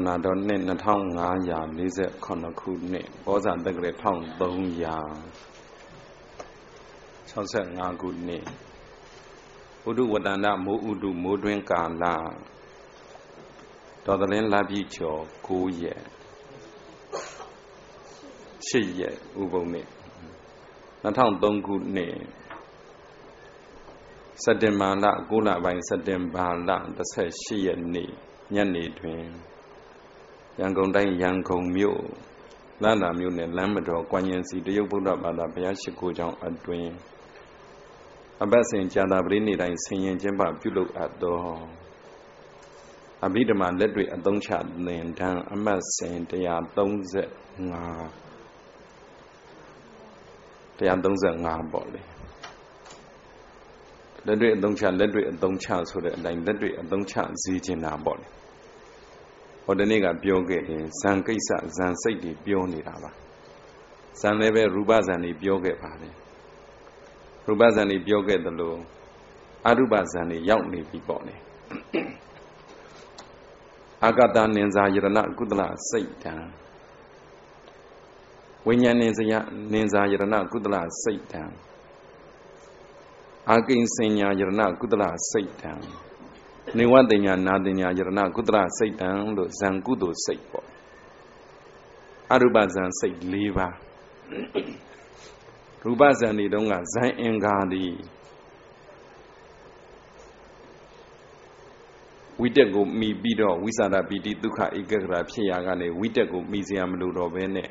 သာသနာတော်နှစ်2548ခုနှစ်ဘောဇာတက္ကရာ1365ခုနှစ်ဥဒုဝတ္တန္တမိုးဥဒုမိုးတွင်ကာလတော်သလင်းလပြည့်ကျော်9ရက်8ရက်ဥပုံနှစ်2003ခုနှစ်စက်တင်ဘာလ9လပိုင်းစက်တင်ဘာလ18ရက်နေ့ညနေတွင် ရန်ကုန်တိုင်းရန်ကုန်မြို့လန္တာမြို့နယ်လမ်းမတော်ကွမ်ရင်စီတရုတ်ဗုဒ္ဓဘာသာဘုရားရှိခိုးကျောင်းအတွင်အပတ်စဉ်ကြာတာပရိနေ့တိုင်းဆင်ရင်ကျင်းပပြုလုပ်အပ်သောအဘိဓမ္မာလက်တွေ့အသုံးချသင်တန်းအမှတ်စဉ်135 135ပေါ့လေလက်တွေ့အသုံးချလက်တွေ့အသုံးချဆိုတဲ့အတိုင်းလက်တွေ့အသုံးချစီခြင်းတာပေါ့လေ ဟောဒီနေ့ကပြောခဲ့တယ်ဇံကိစ္စဇံစိတ်တွေပြောနေတာပါဇံလည်းပဲရူပဇံတွေပြောခဲ့ပါတယ်ရူပဇံတွေပြောခဲ့သလိုအရူပဇံတွေရောက်နေပြီပေါ့လေအာဂတနင်္ဇာယရဏကုသလစိတ်တံဝိညာဉ်နင်္ဇယနင်္ဇာယရဏကုသလစိတ်တံအာကိဉ္စဉ္ညာယရဏကုသလစိတ်တံ နေဝတညာနာတညာယရဏကုသလစိတ်တံလို့ဇံကုသိုလ်စိတ်ပေါ့အရူပဇံစိတ်၄ပါးရူပဇံတွေတုန်းကဇံအင်္ဂါသည်ဝိတက်ကိုမိပြီးတော့ဝိသရာပိတိဒုက္ခဧကဂရာဖြစ်ရာကနေဝိတက်ကိုမိစရာမလိုတော့ဘဲနဲ့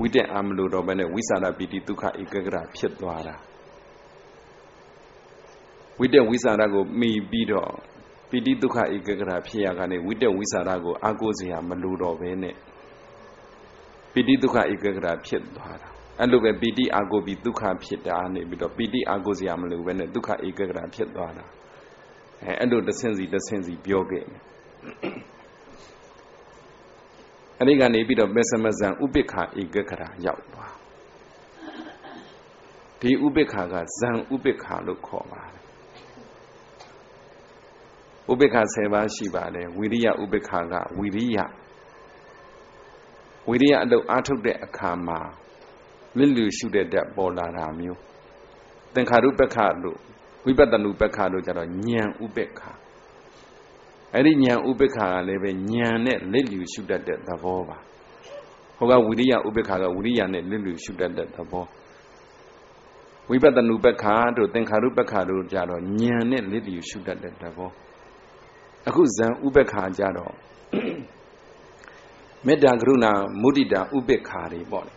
ဝိတက်အာမလိုတော့ဘဲနဲ့ဝိသရာပိတိဒုက္ခဧကဂရာဖြစ်သွားတာဝိတက်ဝိသရာကိုမိပြီးတော့ ပိဋိဒုက္ခဧကဂရဖြစ်ရကနေဝိတက်ဝိသရာကိုအာကိုစရာမလိုတော့ဘဲနဲ့ပိဋိဒုက္ခဧကဂရဖြစ်သွားတာအဲ့လိုပဲပိဋိအာကိုပြီးဒုက္ခဖြစ်တာနေပြီးတော့ပိဋိအာကိုစရာမလိုဘဲနဲ့ဒုက္ခဧကဂရဖြစ်သွားတာအဲအဲ့လိုတဆင့်စီတဆင့်စီပြောခဲ့တယ်အဲ့ဒီကနေပြီးတော့ပစ္စမဇံဥပိ္ပခာဧကဂရရောက်သွားဒီဥပိ္ပခာကဇံဥပိ္ပခာလို့ခေါ်ပါတယ် ဥပိ္ပခာ10ပါးရှိပါတယ်ဝိရိယဥပိ္ပခာကဝိရိယဝိရိယအလုပ်အားထုတ်တဲ့အခါမှာလစ်လူရှုတဲ့တက်ပေါ်လာတာမျိုးသင်္ခါရုပ္ပခလို့ဝိပဿနုပ္ပခလို့ကြတော့ဉာဏ်ဥပိ္ပခာအဲ့ဒီဉာဏ်ဥပိ္ပခာကလည်းပဲဉာဏ်နဲ့လစ်လူရှုတတ်တဲ့သဘောပါဟိုကဝိရိယဥပိ္ပခာကဝိရိယနဲ့လစ်လူရှုတတ်တဲ့သဘောဝိပဿနုပ္ပခတို့သင်္ခါရုပ္ပခတို့ကြတော့ဉာဏ်နဲ့လစ်လူရှုတတ်တဲ့သဘော အခုဇံဥပ္ပခါကြတော့မေတ္တာကရုဏာမုဒိတာဥပ္ပခါတွေပေါ့လေ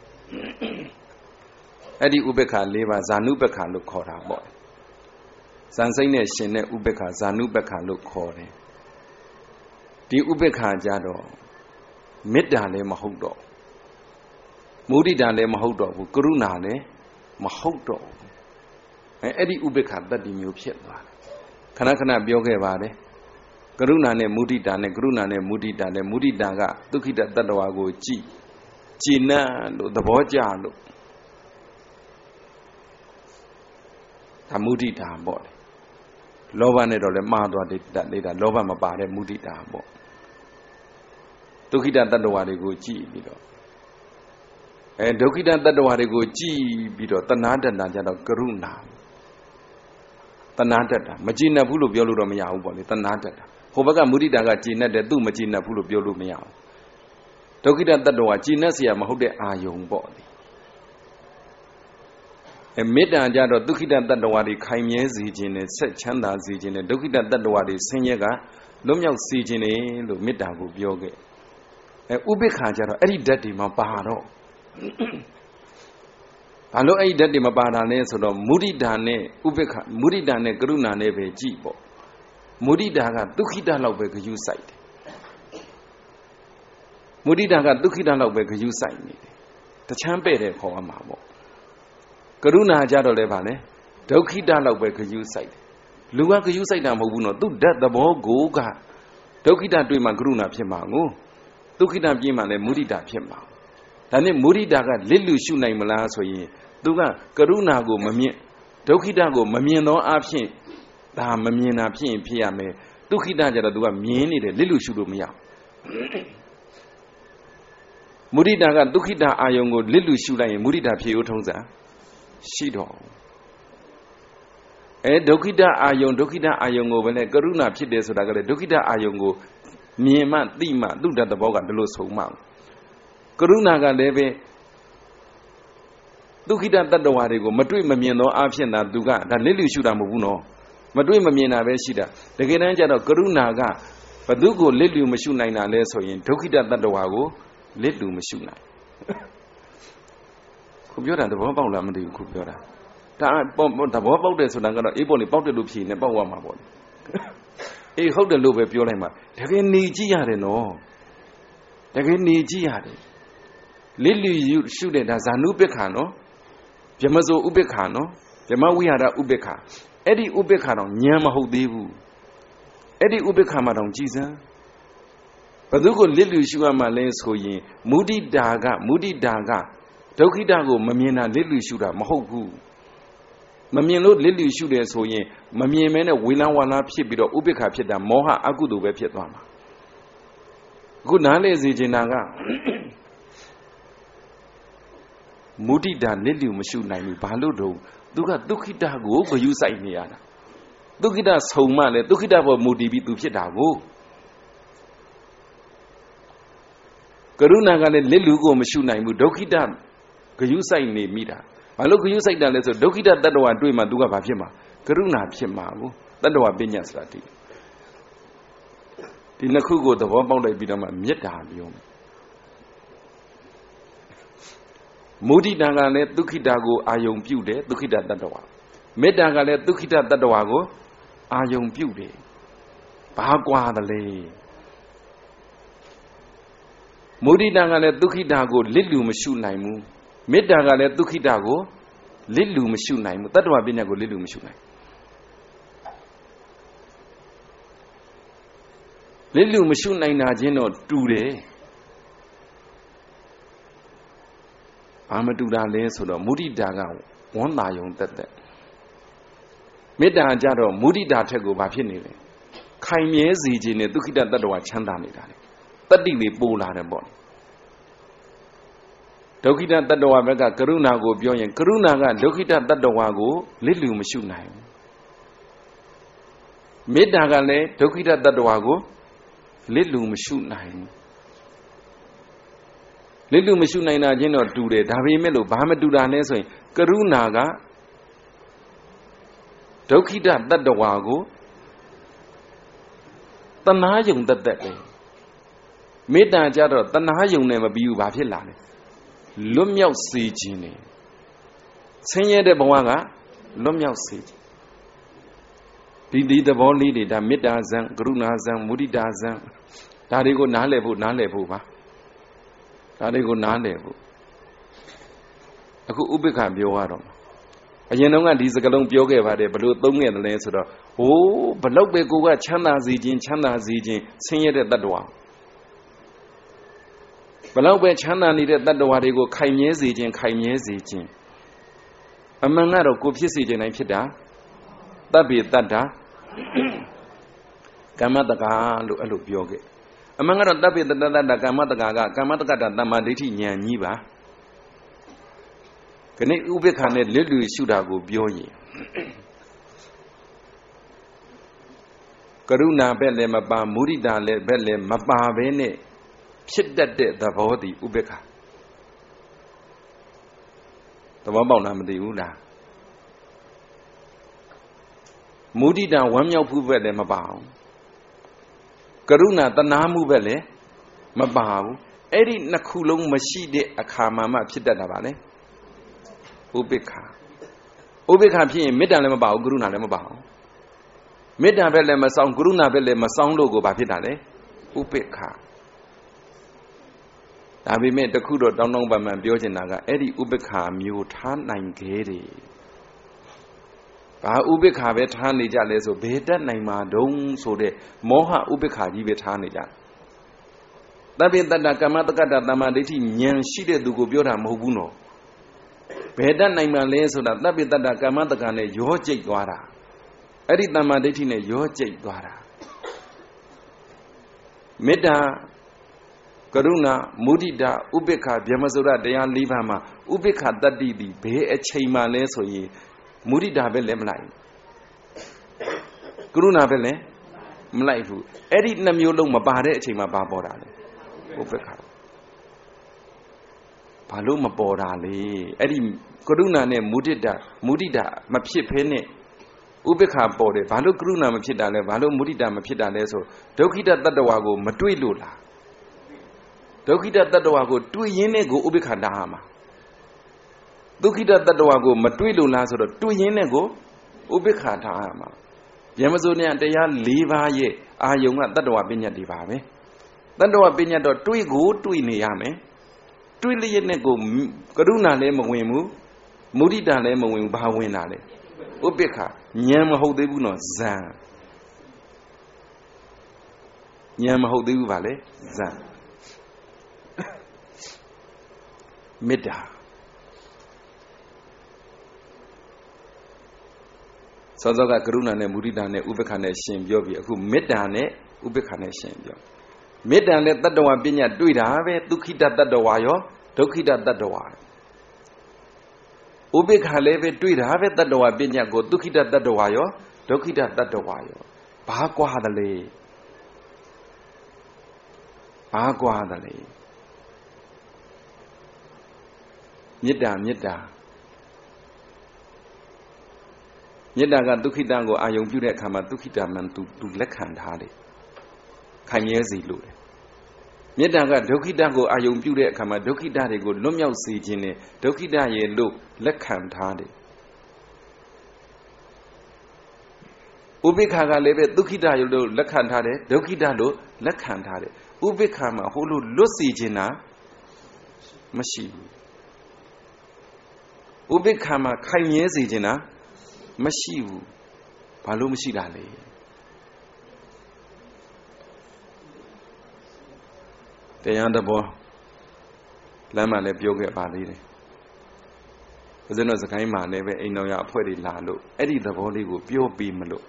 အဲ့ဒီဥပ္ပခါ၄ပါးဇာနုပ္ပခါလို့ခေါ်တာပေါ့ဇန်စိတ်နဲ့ရှင်တဲ့ဥပ္ပခါဇာနုပ္ပခါလို့ခေါ်တယ်ဒီဥပ္ပခါကြတော့မေတ္တာလည်းမဟုတ်တော့မုဒိတာလည်းမဟုတ်တော့ဘူးကရုဏာလည်းမဟုတ်တော့ဘူးအဲအဲ့ဒီဥပ္ပခါတတ္တိမျိုးဖြစ်သွားတယ်ခဏခဏပြောခဲ့ပါတယ် ကရုဏာနဲ့မုဒိတာနဲ့ကရုဏာနဲ့မုဒိတာနဲ့မုဒိတာကဒုက္ခိတတတ္တဝါကိုကြည်ကြည်နပ်လို့သဘောကျလို့ဒါမုဒိတာပေါ့လေလောဘနဲ့တော့လည်းမှားသွားတယ်နေတာလောဘမပါတဲ့မုဒိတာပေါ့ဒုက္ခိတတတ္တဝါတွေကိုကြည်ပြီးတော့အဲဒုက္ခိတတတ္တဝါတွေကိုကြည်ပြီးတော့တဏှာတဏ္ဍာကြတော့ကရုဏာတဏှာတတ်တာမကြည်နပ်ဘူးလို့ပြောလို့တော့မရဘူးပေါ့လေတဏှာတတ်တာ ဟိုဘက်ကမုဒိတာကကြည်နပ်တယ်သူ့မကြည်နပ်ဘူးလို့ပြောလို့မရဘူးဒုက္ခိတတတ္တဝါကြည်နပ်เสียမဟုတ်တဲ့အာယုံပေါ့လေအဲမေတ္တာကြတော့ဒုက္ခိတတတ္တဝါတွေခိုင်မြဲစေခြင်းနဲ့ဆက်ချမ်းသာစေခြင်းနဲ့ဒုက္ခိတတတ္တဝါတွေဆင်းရဲကလွတ်မြောက်စေခြင်းနဲ့လို့မေတ္တာကိုပြောခဲ့အဲဥပိ္ပခာကြတော့အဲ့ဒီဓာတ်တွေမှာပါတော့ဘာလို့အဲ့ဒီဓာတ်တွေမပါတာလဲဆိုတော့မုဒိတာနဲ့ဥပိ္ပခမုဒိတာနဲ့ကရုဏာနဲ့ပဲကြည်ပေါ့ မုဒိတာကဒုက္ခိတလောက်ပဲဂယုစိုက်တယ်မုဒိတာကဒုက္ခိတလောက်ပဲဂယုစိုက်နေတယ်တချမ်းပဲ့တယ်ခေါ်ရမှာပေါ့ကရုဏာကြတော့လဲဗာလဲဒုက္ခိတလောက်ပဲဂယုစိုက်တယ်လူကဂယုစိုက်တာမဟုတ်ဘူးနော်သူဓာတ်သဘောကိုကဒုက္ခိတတွေ့မှကရုဏာဖြစ်မှာငိုဒုက္ခိတပြင်းမှလည်းမုဒိတာဖြစ်မှာဒါနဲ့မုဒိတာကလစ်လူရှုနိုင်မလားဆိုရင်သူကကရုဏာကိုမမြင်ဒုက္ခိတကိုမမြင်သောအဖြစ် ဒါမမြင်တာဖြစ်ရင်ဖြစ်ရမယ်ဒုက္ခိတကြတော့ तू ကမြင်နေတယ်လစ်လူရှုလို့မရမုဒိတာကဒုက္ခိတာအာယုံကိုလစ်လူရှုလိုက်ရင်မုဒိတာဖြစ်ရိုးထုံးစံရှိတော့အဲဒုက္ခိတအာယုံဒုက္ခိတအာယုံကိုပဲလေကရုဏာဖြစ်တယ်ဆိုတာကလေဒုက္ခိတအာယုံကိုမြင်မှသိမှသူ့တတ်သဘောကဒီလိုဆုံးမှကရုဏာကလည်းပဲဒုက္ခိတတတ္တဝါတွေကိုမတွေ့မမြင်သောအဖြစ်သာသူကဒါလစ်လူရှုတာမဟုတ်ဘူးနော် မတွေ့မမြင်တာပဲရှိတာတကယ်တမ်းကျတော့ကရုဏာကဘသူကိုလစ်လူမရှုနိုင်တာလဲဆိုရင်ဒုက္ခိတတတ္တဝါကိုလစ်လူမရှုနိုင်ခုပြောတာသဘောပေါက်လားမသိဘူးခုပြောတာဒါပေါ့သဘောပေါက်တယ်ဆိုတာကတော့အေးပေါ့လေပေါက်တယ်လို့ဖြေနေပေါက်သွားမှာပေါ့လေအေးဟုတ်တယ်လို့ပဲပြောလိုက်မှာတကယ်နေကြည့်ရတယ်နော်တကယ်နေကြည့်ရတယ်လစ်လူရှုတဲ့ဒါဇာနုပ္ပခါနော်ဗြမဇိုဥပ္ပခါနော်ဗြမဝိဟာရဥပ္ပခါ အဲ့ဒီဥပ္ပခါတော့ညံမဟုတ်သေးဘူးအဲ့ဒီဥပ္ပခါမှာတော့ကြည်စမ်းဘသူကိုလစ်လူရှုရမှလဲဆိုရင်မုဒိတာကမုဒိတာကဒုက္ခိတကိုမမြင်တာလစ်လူရှုတာမဟုတ်ဘူးမမြင်လို့လစ်လူရှုတယ်ဆိုရင်မမြင်မဲနဲ့ဝေလန်းဝါလာဖြစ်ပြီးတော့ဥပိ္ပခာဖြစ်တာမောဟအကုသိုလ်ပဲဖြစ်သွားမှာအခုနားလေစေချင်တာကမုဒိတာလစ်လူမရှုနိုင်ဘူးဘာလို့တော့ သူကဒုက္ခိတကိုဂယုစိုက်နေရတာဒုက္ခိတဆုံမှလည်းဒုက္ခိတဘောမူတည်ပြီးသူဖြစ်တာကိုကရုဏာကလည်းလက်လူကိုမရှုနိုင်ဘူးဒုက္ခိတဂယုစိုက်နေမိတာဘာလို့ဂယုစိုက်တာလဲဆိုဒုက္ခိတတတ္တဝါတွေ့မှသူကဘာဖြစ်မှာကရုဏာဖြစ်မှာကိုတတ္တဝါပညာဆိုတာဒီဒီနှစ်ခုကိုသဘောပေါက်လိုက်ပြီးတော့မှမေတ္တာပြောမယ် မုဒိတာကလည်းဒုက္ခိတာကိုအာယုံပြုတယ်ဒုက္ခိတတတ္တဝါမေတ္တာကလည်းဒုက္ခိတတတ္တဝါကိုအာယုံပြုတယ်ဘာကွာတယ်လဲမုဒိတာကလည်းဒုက္ခိတာကိုလစ်လူမရှုနိုင်ဘူးမေတ္တာကလည်းဒုက္ခိတာကိုလစ်လူမရှုနိုင်ဘူးတတ္တဝပညာကိုလစ်လူမရှုနိုင်လစ်လူမရှုနိုင်တာချင်းတော့တူတယ် ဘာမတူတာလဲဆိုတော့မုဒိတာကဝန်းတာယုံတက်တက်မေတ္တာကြတော့မုဒိတာထက်ကိုဘာဖြစ်နေလဲခိုင်မြဲစေခြင်းနဲ့ဒုက္ခိတတတ္တဝါချမ်းသာနေတာလေတတ္တိလေးပို့လာတယ်ပေါ့ဒုက္ခိတတတ္တဝါဘက်ကကရုဏာကိုပြောရင်ကရုဏာကဒုက္ခိတတတ္တဝါကိုလစ်လူမရှုနိုင်ဘူးမေတ္တာကလည်းဒုက္ခိတတတ္တဝါကိုလစ်လူမရှုနိုင်ဘူး လစ်လူမရှုနိုင်တာချင်းတော့တူတယ်ဒါပေမဲ့လို့ဘာမတူတာလဲဆိုရင်ကရုဏာကဒုက္ခိတတတ္တဝါကိုတဏှာယုံတတ်တဲ့ပဲမေတ္တာကြတော့တဏှာယုံနဲ့မပြီးဘူးဘာဖြစ်လာလဲလွတ်မြောက်စေခြင်းနေဆင်းရဲတဲ့ဘဝကလွတ်မြောက်စေခြင်းဒီဒီသဘောလေးတွေဒါမေတ္တာဇံကရုဏာဇံမုဒိတာဇံဒါတွေကိုနားလည်ဖို့နားလည်ဖို့ပါ ဒါတွေကိုနားလည်ဖို့အခုဥပိ္ပခပြောရတော့အရင်တော့ကဒီစကလုံးပြောခဲ့ပါတယ်ဘလို့သုံးခဲ့တယ်လဲဆိုတော့ဟိုးဘလောက်ပဲကိုကချမ်းသာစေခြင်းချမ်းသာစေခြင်းဆင်းရဲတဲ့တ attva ဘလောက်ပဲချမ်းသာနေတဲ့တ attva တွေကိုခိုင်မြဲစေခြင်းခိုင်မြဲစေခြင်းအမှန်ကတော့ကိုဖြစ်စေခြင်းတိုင်းဖြစ်တာတပ်ပိတတ္တာကမ္မတကာလို့အဲ့လိုပြောခဲ့ အမှန်ကတော့တပ်ပိတတ္တကမ္မတကာကကမ္မတက္ကတာတမ္မာဒိဋ္ဌိဉာဏ်ကြီးပါခဏဥပိ္ပခာနဲ့လက်လူရှုတာကိုပြောရင်ကရုဏာဘက်လည်းမပါမုဒိတာလည်းဘက်လည်းမပါဘဲနဲ့ဖြစ်တတ်တဲ့သဘောတည်ဥပိ္ပခာသဘောပေါက်လားမသိဘူးလားမုဒိတာဝမ်းမြောက်မှုဘက်လည်းမပါဘူး ကရုဏာတနာမှုဘက်လည်းမပါဘူးအဲ့ဒီနှစ်ခုလုံးမရှိတဲ့အခါမှမှဖြစ်တတ်တာပါလေဥပိ္ပခာဥပိ္ပခာဖြစ်ရင်မေတ္တာလည်းမပါဘူးကရုဏာလည်းမပါဘူးမေတ္တာဘက်လည်းမဆောင်ကရုဏာဘက်လည်းမဆောင်လို့ကိုဘာဖြစ်တာလဲဥပိ္ပခာဒါပေမဲ့တခုတော့တောင်းတောင်းပန်ပန်ပြောချင်တာကအဲ့ဒီဥပိ္ပခာမျိုးထားနိုင်ခဲ့တယ် ဘာဥပိ္ပခာပဲထားနေကြလဲဆိုဘယ်တက်နိုင်မှာတုံးဆိုတဲ့မောဟဥပိ္ပခာကြီးပဲထားနေကြတပိတ္တကမ္မတက္ကတာတမ္မာဒိဋ္ဌိဉာဏ်ရှိတဲ့သူကိုပြောတာမဟုတ်ဘူးနော်ဘယ်တတ်နိုင်မှလဲဆိုတာတပိတ္တကမ္မတက္ကနဲ့ရောကျိတ်သွားတာအဲ့ဒီတမ္မာဒိဋ္ဌိနဲ့ရောကျိတ်သွားတာမေတ္တာကရုဏာမုဒိတာဥပိ္ပခဗျမစုရတရား၄ပါးမှာဥပိ္ပခတတ္တိသည်ဘယ်အချိန်မှလဲဆိုရင် မုဒိတာပဲလည်းမလိုက်ကရုဏာပဲလည်းမလိုက်ဘူးအဲ့ဒီနှမျိုးလုံးမပါတဲ့အချိန်မှာဘာပေါ်တာလဲဥပိ္ပခဘာလို့မပေါ်တာလဲအဲ့ဒီကရုဏာနဲ့မုဒိတာမုဒိတာမဖြစ်ဖဲနဲ့ဥပိ္ပခပေါ်တယ်ဘာလို့ကရုဏာမဖြစ်တာလဲဘာလို့မုဒိတာမဖြစ်တာလဲဆိုဒုက္ခိတတတ္တဝါကို မတွေ့လို့လားဒုက္ခိတတတ္တဝါကိုတွေ့ရင်းနဲ့ကိုဥပိ္ပခတားမှာ ဒုက္ခိတတတ္တဝါကိုမတွေ့လို့လားဆိုတော့တွေ့ရင်းနဲ့ကိုဥပိ္ပခတားမှာဗျမစိုးနဲ့တရား၄ပါးရဲ့အာယုံကတတ္တဝါပညာတွေပါပဲတတ္တဝါပညာတော့တွေ့ကိုတွေ့နေရမယ်တွေ့လျက်နဲ့ကိုကရုဏာလည်းမဝင်ဘူးမုဒိတာလည်းမဝင်ဘူးဘာဝင်တာလဲဥပိ္ပခဉာဏ်မဟုတ်သေးဘူးနော်ဇံဉာဏ်မဟုတ်သေးဘူးဗာလေဇံမေတ္တာ စောစောကကရုဏာနဲ့မုဒိတာနဲ့ဥပ္ပခာနဲ့ရှင်ပြောပြီးအခုမေတ္တာနဲ့ဥပ္ပခာနဲ့ရှင်ပြောမေတ္တာနဲ့တတ္တဝါပညာတွေ့တာပဲဒုက္ခိတတတ္တဝါရောဒုက္ခိတတတ္တဝါဥပိ္ပခာလည်းပဲတွေ့တာပဲတတ္တဝါပညာကိုဒုက္ခိတတတ္တဝါရောဒုက္ခိတတတ္တဝါရောဘာကွာတယ်လဲဘာကွာတယ်လဲမေတ္တာမေတ္တာ မေတ္တာကဒုက္ခိတကိုအာယုံပြုတဲ့အခါမှာဒုက္ခိတမှန်သူသူလက်ခံထားတယ်ခံရဲစီလို့တယ်မေတ္တာကဒုက္ခိတကိုအာယုံပြုတဲ့အခါမှာဒုက္ခိတတွေကိုလွတ်မြောက်စေခြင်းနဲ့ဒုက္ခိတရဲ့လို့လက်ခံထားတယ်ဥပိ္ပခာကလည်းပဲဒုက္ခိတရဲ့လို့လက်ခံထားတယ်ဒုက္ခိတလို့လက်ခံထားတယ်ဥပိ္ပခာမှာဟိုလိုလွတ်စေခြင်းတာမရှိဘူးဥပိ္ပခာမှာခိုင်မြဲစေခြင်းတာ မရှိဘူးဘာလို့မရှိတာလဲတရားတဘောလမ်းမှာလည်းပြောခဲ့ပါသေးတယ်ဦးဇင်းတို့စကိုင်းမှာလည်းပဲအိမ်တော်ရအဖွဲ့တွေလာလို့အဲ့ဒီသဘောလေးကိုပြောပြီးမလို့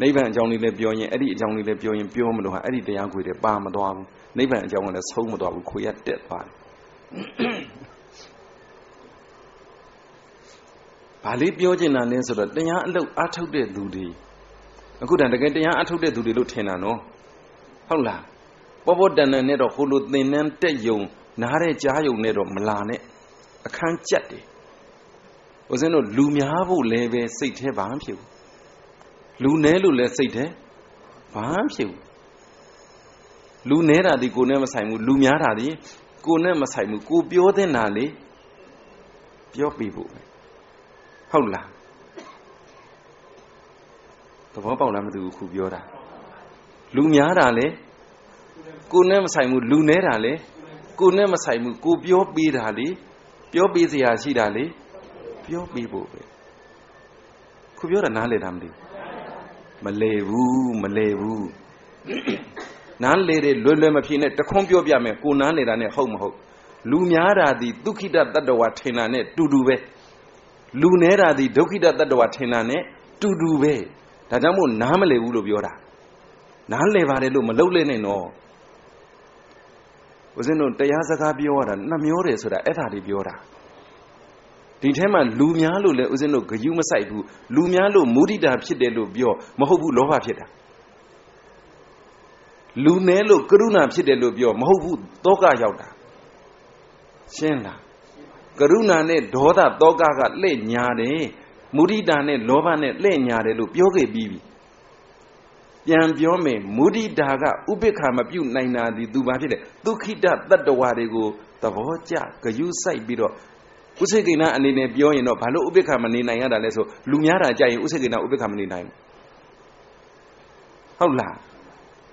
နိဗ္ဗာန်အကြောင်းလေးလည်းပြောရင်အဲ့ဒီအကြောင်းလေးလည်းပြောရင်ပြောမလို့ဟာအဲ့ဒီတရားခွေတွေပါမသွားဘူးနိဗ္ဗာန်အကြောင်းကလည်းဆုံးမသွားဘူးခွေရတက်သွားတယ် ဘာလေးပြောချင်တာလဲဆိုတော့တရားအလုပ်အားထုတ်တဲ့သူတွေအခုတည်းတကယ်တရားအားထုတ်တဲ့သူတွေလို့ထင်တာနော်ဟုတ်လားပောပောတန်တန်နဲ့တော့ဟိုလိုသင်နှန်းတက်ယုံနားတဲ့ကြားယုံနဲ့တော့မလာနဲ့အခန်းကြက်တယ်ဦးဇင်းတို့လူများဖို့လည်းပဲစိတ်แท้ဘာမှဖြစ်ဘူးလူနဲလို့လည်းစိတ်แท้ဘာမှဖြစ်ဘူးလူနဲတာဒီကိုနဲ့မဆိုင်ဘူးလူများတာဒီကိုနဲ့မဆိုင်ဘူးကိုပြောတဲ့နာလေပြောပြဖို့ပဲ ဟုတ်လားသဘောပေါက်လားမသိဘူးခုပြောတာလူများတာလေကိုနဲ့မဆိုင်ဘူးလူနေတာလေကိုနဲ့မဆိုင်ဘူးကိုပြောပေးတာလေပြောပေးစရာရှိတာလေပြောပေးဖို့ပဲခုပြောတာနားလေတာမသိမလေဘူးမလေဘူးနားလေတယ်လွယ်လွယ်မဖြစ်နဲ့တခွန်းပြောပြမယ်ကိုနားနေတာနဲ့ဟုတ်မဟုတ်လူများတာဒီဒုက္ခိတတတ္တဝါထင်တာနဲ့တူတူပဲ လူနေတာဒီဒုက္ခိတတတ္တဝါထင်တာနဲ့တူတူပဲဒါကြောင့်မို့နားမလေဘူးလို့ပြောတာနားလေပါတယ်လို့မလုပ်လဲနဲ့နော်ဦးဇင်းတို့တရားစကားပြောရတာနှမျောတယ်ဆိုတာအဲ့ဒါတွေပြောတာဒီထဲမှာလူများလို့လည်းဦးဇင်းတို့ဂယုမဆိုင်ဘူးလူများလို့မုဒိတာဖြစ်တယ်လို့ပြောမဟုတ်ဘူးလောဘဖြစ်တာလူနဲလို့ကရုဏာဖြစ်တယ်လို့ပြောမဟုတ်ဘူးတောကရောက်တာရှင်းလား ကရုဏာနဲ့ဒေါသတောကကလှည့်ညာတယ်မုဒိတာနဲ့လောဘနဲ့လှည့်ညာတယ်လို့ပြောခဲ့ပြီးပြီပြန်ပြောမယ်မုဒိတာကဥပိ္ပခာမပြုတ်နိုင်တာဒီသူဘာဖြစ်လဲဒုက္ခိတတတ္တဝါတွေကိုသဘောကျဂယုစိုက်ပြီးတော့ဥစိကိဏအနေနဲ့ပြောရင်တော့ဘာလို့ဥပိ္ပခာမနေနိုင်ရတာလဲဆိုလူများတာကြရင်ဥစိကိဏဥပိ္ပခာမနေနိုင်ဘူးဟုတ်လား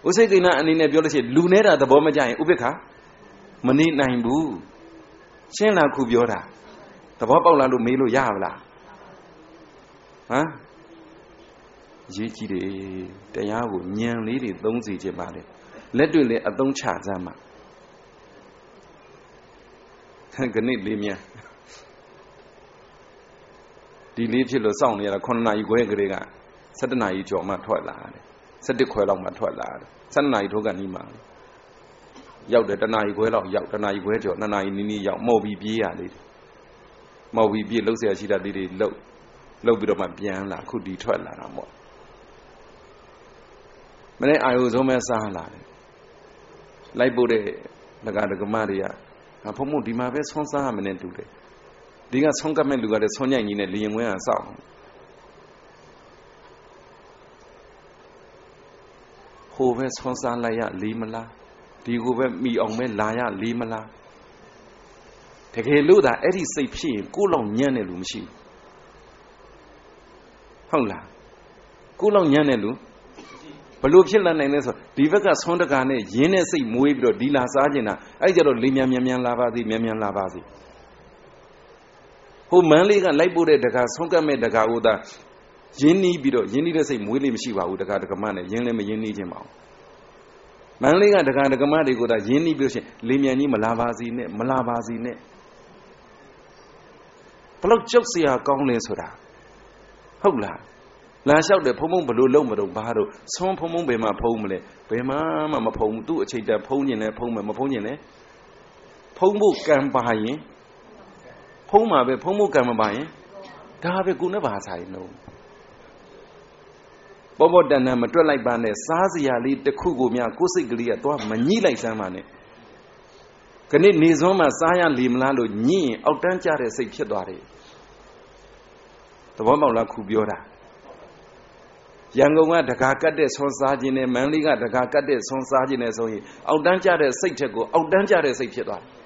ဥစိကိဏအနေနဲ့ပြောလို့ရှိရင်လူနေတာသဘောမကျရင်ဥပိ္ပခာမနေနိုင်ဘူး ရှင်းလားခုပြောတာသဘောပေါက်လားလို့မေးလို့ရပါလားဟမ်ရေးကြည့်တယ်တရားကိုညံလေးတွေသုံးစီခြင်းပါလေလက်တွေ့လည်းအသုံးချစမ်းပါခဏလေးမြန်ဒီလေးဖြစ်လို့စောင့်နေရတာ9နာရီခွဲကလေးက7နာရီကျော်မှထွက်လာတယ်7ခွဲလောက်မှထွက်လာတယ်7နာရီထိုးကနီးမှာ ရောက်တယ်တနာရီခွဲလောက်ရောက်တနာရီခွဲကျော်နှစ်နာရီနီးနီးရောက်မော်ပြီးပြေးရလေးမော်ပြီးပြေးလှုပ်เสียရှိတာလေးတွေလှုပ်လှုပ်ပြီးတော့မှပြန်လာခုဒီထွက်လာတာပေါ့မနေ့အာယုဆုံးမဲ့စားလာတယ်လိုက်ပို့တဲ့ဒကာဒကမတွေကဘုံမို့ဒီမှာပဲဆွန်းစားရမနဲ့တူတယ်ဒီကဆုံးကမဲ့လူကလည်းဆွန်းညိုင်ကြီးနဲ့လျင်ဝဲအောင်စောက်ဟိုပဲဆွန်းစားလိုက်ရလီမလား ဒီကိုပဲမိအောင်ပဲလာရလီမလားတကယ်လို့သာအဲ့ဒီစိတ်ဖြစ်ရင်ကိုယ်လောက်ညံ့တဲ့လူမရှိဘူးဟုတ်လားကိုယ်လောက်ညံ့တဲ့လူဘလို့ဖြစ်လာနိုင်လဲဆိုဒီဘက်ကဆွန်းတကာနဲ့ရင်းတဲ့စိတ်မွေးပြီးတော့ဒီလာစားကျင်တာအဲ့ကြတော့လေးမြန်မြန်မြန်လာပါစေမြန်မြန်လာပါစေဟိုမန်းလေးကလိုက်ပို့တဲ့တကာဆုံးကတ်မဲ့တကာဦးသားရင်းနှီးပြီးတော့ရင်းနှီးတဲ့စိတ်မွေးလေးမရှိပါဘူးတကာတကမနဲ့ရင်းလည်းမရင်းနှီးခြင်းပါဘူး မန်းလေးကတကာတကမတွေကိုသာရင်းနှီးပြီးလို့ရှိရင်လေးမြန်ကြီးမလာပါစေနဲ့မလာပါစေနဲ့ဘလို့ကြောက်စရာကောင်းလဲဆိုတာဟုတ်လားလာလျှောက်တယ်ဖုံဖုံဘလို့လုံးမတော့ဘာတော့ဆွန်းဖုံဖုံဘယ်မှာဖုံးမလဲဘယ်မှမမဖုံးဘူးသူ့အချိန်တန်ဖုံးညင်လဲဖုံးမယ်မဖုံးညင်လဲဖုံးဖို့ကံပါရင်ဖုံးမှာပဲဖုံးဖို့ကံမပါရင်ဒါပဲကိုနဲ့ဘာဆိုင်လို့ ပေါ်ပေါ်တန်တန်မတွက်လိုက်ပါနဲ့စားစရာလေးတစ်ခုကိုများကိုယ်စိတ်ကလေးကသွားမညှိလိုက်စမ်းပါနဲ့ခဏနေစွန်းမှာစားရလီမလားလို့ညှိရင်အောက်တန်းကျတဲ့စိတ်ဖြစ်သွားတယ်သဘောပေါက်လားခုပြောတာရန်ကုန်ကတကာကတ်တဲ့ဆွန်စားခြင်းနဲ့မန္တလေးကတကာကတ်တဲ့ဆွန်စားခြင်းနဲ့ဆိုရင်အောက်တန်းကျတဲ့စိတ်ထက်ကိုအောက်တန်းကျတဲ့စိတ်ဖြစ်သွားတယ်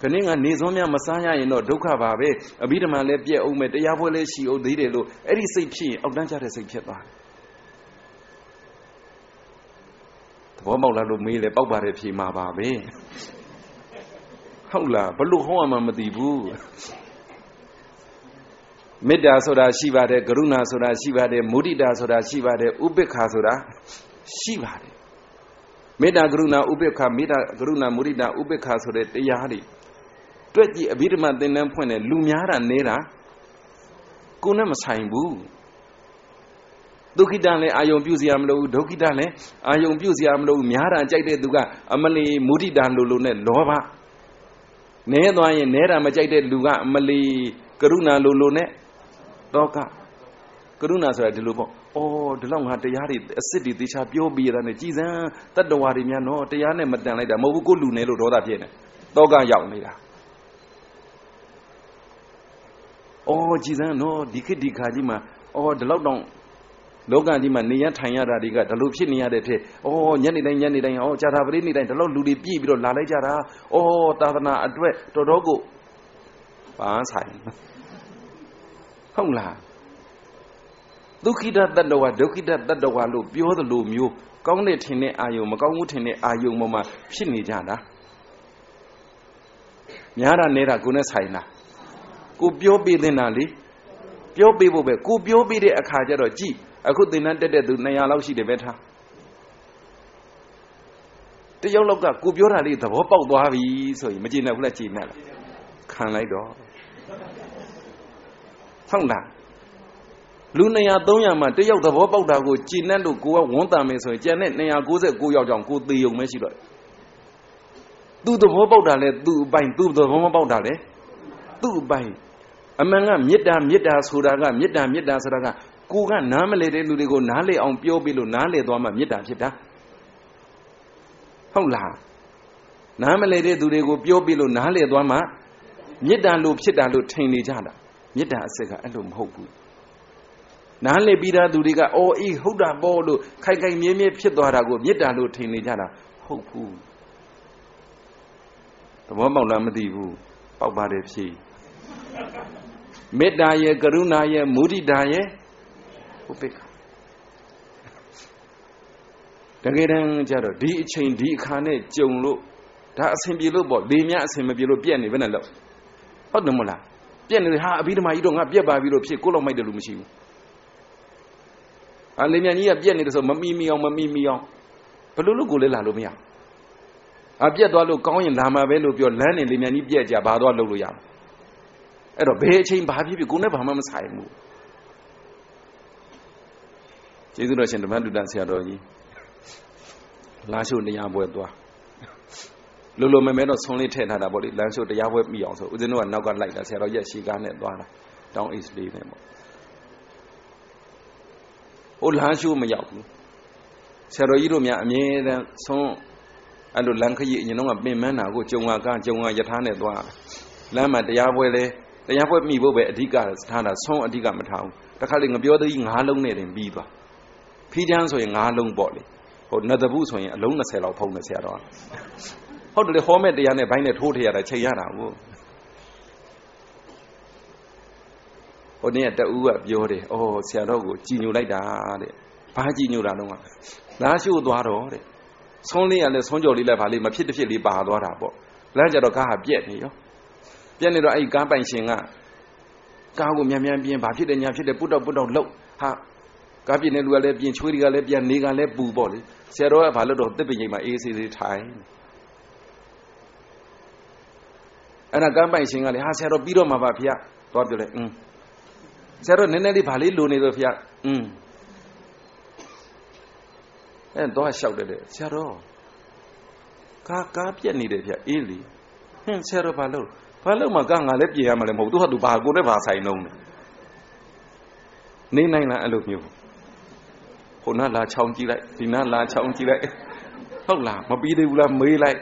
ခဏကနေစွန်းများမစားရရင်တော့ဒုက္ခပါပဲအဘိဓမ္မာလည်းပြည့်အောင်မယ်တရားပွဲလည်းရှိအောင်သေးတယ်လို့အဲ့ဒီစိတ်ဖြစ်ရင်အောက်တန်းကျတဲ့စိတ်ဖြစ်သွားတယ်သဘောပေါက်လားလို့မေးလေပေါက်ပါတယ်ဖြေမှာပါပဲဟုတ်လားဘလို့ဟောမှမသိဘူးမေတ္တာဆိုတာရှိပါတယ်ကရုဏာဆိုတာရှိပါတယ်မုဒိတာဆိုတာရှိပါတယ်ဥပိ္ပခာဆိုတာရှိပါတယ်မေတ္တာကရုဏာဥပိ္ပခာမေတ္တာကရုဏာမုဒိတာဥပိ္ပခာဆိုတဲ့တရားတွေ တွက်ကြည့်အဘိဓမ္မာသင်တန်းဖွင့်တယ်လူများတာနေတာကိုနဲ့မဆိုင်ဘူးဒုက္ခိတလည်းအာယုံပြုစရာမလိုဘူးဒုက္ခိတလည်းအာယုံပြုစရာမလိုဘူးများတာကြိုက်တဲ့သူကအမလီမုဒိတာလိုလိုနဲ့လောဘနဲသွားရင်နဲတာမကြိုက်တဲ့လူကအမလီကရုဏာလိုလိုနဲ့တောကကရုဏာဆိုတာဒီလိုပေါ့။အော်ဒီလောက်ငါတရားတွေအစ်စ်တွေသေချာပြောပြီးရတာနဲ့ကြည်စမ်းတတ္တဝါတွေများနော်တရားနဲ့မတန်လိုက်တာမဟုတ်ဘူးကိုလူနေလို့ဒေါသဖြစ်နေ။တောကရောက်နေတာ။ အော်ကြည်စမ်းနော်ဒီခေတ်ဒီခါကြီးမှာအော်ဒီလောက်တော့လောကကြီးမှာနေရထိုင်ရတာတွေကဒီလိုဖြစ်နေရတဲ့ဖြစ်။အော်ညနေတိုင်းညနေတိုင်းအော်ကြာတာပရိနေတိုင်းဒီလောက်လူတွေပြည့်ပြီးတော့လာလိုက်ကြတာ။အော်သာသနာအတွက်တော်တော်ကိုဘာဆိုင်ဟုတ်လားဒုက္ခိတတတ္တဝါဒုက္ခိတတတ္တဝါလို့ပြောသလိုမျိုးကောင်းတဲ့ထင်တဲ့အာယုံမကောင်းဘူးထင်တဲ့အာယုံပေါ်မှာဖြစ်နေကြတာများတာနေတာကိုနဲ့ဆိုင်လား ကိုပြောပြတဲ့နာလေပြောပြဖို့ပဲကိုပြောပြတဲ့အခါကျတော့ကြည်အခုသင်တန်းတက်တဲ့သူ200လောက်ရှိတယ်ပဲထားတယောက်လောက်ကကိုပြောတာလေးသဘောပေါက်သွားပြီဆိုရင်မကျေနပ်ဘူးလားကျေနပ်လားခံလိုက်တော့ဟုတ်လားလူ200 300မှာတယောက်သဘောပေါက်တာကိုကြည်နက်လို့ကိုကဝန်းတန်မယ်ဆိုရင်ကျန်တဲ့299ယောက်ကြောင့်ကိုသေုံပဲရှိတော့တယ်သူသဘောပေါက်တာလဲသူ့အပိုင်သူသဘောမပေါက်တာလဲသူ့အပိုင် အမှန်ကမေတ္တာမေတ္တာဆိုတာကမေတ္တာမေတ္တာဆိုတာကကိုကနားမလဲတဲ့လူတွေကိုနားလေအောင်ပြောပြီးလို့နားလေသွားမှမေတ္တာဖြစ်တာဟုတ်လားနားမလဲတဲ့သူတွေကိုပြောပြီးလို့နားလေသွားမှမေတ္တာလို့ဖြစ်တာလို့ထင်နေကြတာမေတ္တာအစစ်ကအဲ့လိုမဟုတ်ဘူးနားလည်ပြီးသားသူတွေကအော်အေးဟုတ်တာပေါ့လို့ခိုက်ခိုက်မြဲမြဲဖြစ်သွားတာကိုမေတ္တာလို့ထင်နေကြတာဟုတ်ဘူးသဘောပေါက်လားမသိဘူးပေါက်ပါတယ်ဖြေ မေတ္တာရဲ့ကရုဏာရဲ့မုဒိတာရဲ့ဥပိ္ပခတကယ်တမ်းကျတော့ဒီအချိန်ဒီအခါနဲ့ကြုံလို့ဒါအဆင်ပြေလို့ပေါ့လေမြအဆင်မပြေလို့ပြက်နေဘယ်နဲ့လို့ဟုတ်တယ်မလားပြက်နေတယ်ဟာအဘိဓမ္မာကြီးတော့ငါပြက်ပါပြီလို့ဖြစ်ကိုလောက်မိုက်တယ်လို့မရှိဘူးအာလေမြကြီးကပြက်နေတယ်ဆိုမမီမီအောင်မမီမီအောင်ဘလို့လို့ကိုလည်းလာလို့မရအာပြက်သွားလို့ကောင်းရင်လာမှာပဲလို့ပြောလမ်းနေလေမြကြီးပြက်ကြဘာသွားလုပ်လို့ရမှာ အဲ့တော့ဘယ်အချိန်ဘာဖြစ်ဖြစ်ကိုနဲ့ဘာမှမဆိုင်ဘူးကျေးဇူးတော်ရှင်ဓမ္မတုတ္တဆရာတော်ကြီးလာရှုတရားပွဲသွားလိုလိုမဲမဲတော့ဆုံးလေးထည့်ထားတာပေါ့လေလမ်းရှုတရားပွဲမိအောင်ဆိုဦးဇင်းတို့ကနောက်ကလိုက်တာဆရာတော်ရက်ရှိကားနဲ့သွားတာတောင်းအိတ်လေးနဲ့ပေါ့ဟိုလမ်းရှုမရောက်ဘူးဆရာတော်ကြီးတို့များအမြဲတမ်းဆုံးအဲ့လိုလမ်းခရီးအရင်တော့ကပင်မန်းတာကိုကြုံကကကြုံကယထာနဲ့သွားလမ်းမှာတရားပွဲလဲ တရားပွဲမိဖို့ပဲအဓိကထားတာဆုံးအဓိကမထားဘူးတခါလေငပြောသေးငါးလုံးနဲ့တင်ပြီးသွားဖီးချမ်းဆိုရင်ငါးလုံးပေါ့လေဟိုနတ်တပုဆိုရင်အလုံး20လောက်ဖုံးနေဆရာတော်ဟုတ်တယ်လေဟောမဲ့တရားနဲ့ဘိုင်းနဲ့ထိုးထရတာချိန်ရတာကိုဟိုနေ့ကတူကပြောတယ်အော်ဆရာတော်ကိုကြည်ညိုလိုက်တာတဲ့ဘာကြည်ညိုတာတော့ကလားရှို့သွားတော့တဲ့ဆုံးလေးရလဲဆုံးကြော်လေးလည်းဗာလေးမဖြစ်တဖြစ်လေးပါသွားတာပေါ့လမ်းကြတော့ကားဟာပြက်နေရော ပြက်နေတော့အဲ့ကားပိုင်ရှင်ကကားကိုမြန်မြန်ပြင်ဘာဖြစ်တယ်ညာဖြစ်တယ်ပုတ်တော့ပုတ်တော့လှုပ်ဟာကားပြင်းတဲ့လူကလည်းပြင်ချွေးတွေကလည်းပြန်နေကလည်းပူပေါ့လေဆရာတော်ကဘာလို့တော့တစ်ပင်ချိန်မှာအေးဆေးဆေးထိုင်အဲ့ဒါကမ်းပိုင်ရှင်ကလည်းဟာဆရာတော်ပြီးတော့မှာပါဖေ။သွားပြောလဲ။အင်းဆရာတော်နည်းနည်းလေးဘာလေးလိုနေတော့ဖေ။အင်းအဲ့တော့လျှောက်တယ်လေဆရာတော်ကားကားပြက်နေတယ်ဖေ။အေးလေ။ဟင်းဆရာတော်ဘာလို့ ဘာလို့မှကားငါလည်းပြင်ရမှာလည်းမဟုတ်သူဟာသူဘာကိုနဲ့ဘာဆိုင်လုံးနေနိုင်လားအဲ့လိုမျိုးဟိုနားလာချောင်းကြည့်လိုက်ဒီနားလာချောင်းကြည့်လိုက်ဟုတ်လားမပြီးသေးဘူးလားမေးလိုက်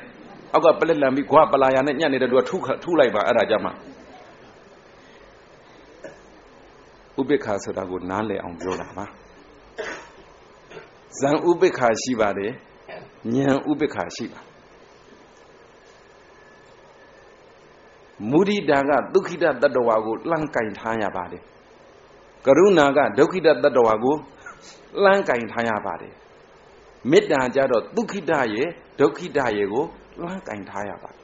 အောက်ကပလက်လန်ပြီးခွာပလာယာနဲ့ညက်နေတဲ့သူကထုထုလိုက်ပါအဲ့ဒါကြမှာဥပိ္ပခာဆိုတာကိုနားလည်အောင်ပြောတာပါဇံဥပိ္ပခာရှိပါတယ်ဉာဏ်ဥပိ္ပခာရှိပါ မုဒိတာကဒုက္ခိတတတ္တဝါကိုလှမ်းကင်ထားရပါတယ်ကရုဏာကဒုက္ခိတတတ္တဝါကိုလှမ်းကင်ထားရပါတယ်မေတ္တာကြတော့ဒုက္ခိတရဲ့ဒုက္ခိတရဲ့ကိုလွှမ်းကင်ထားရပါတယ်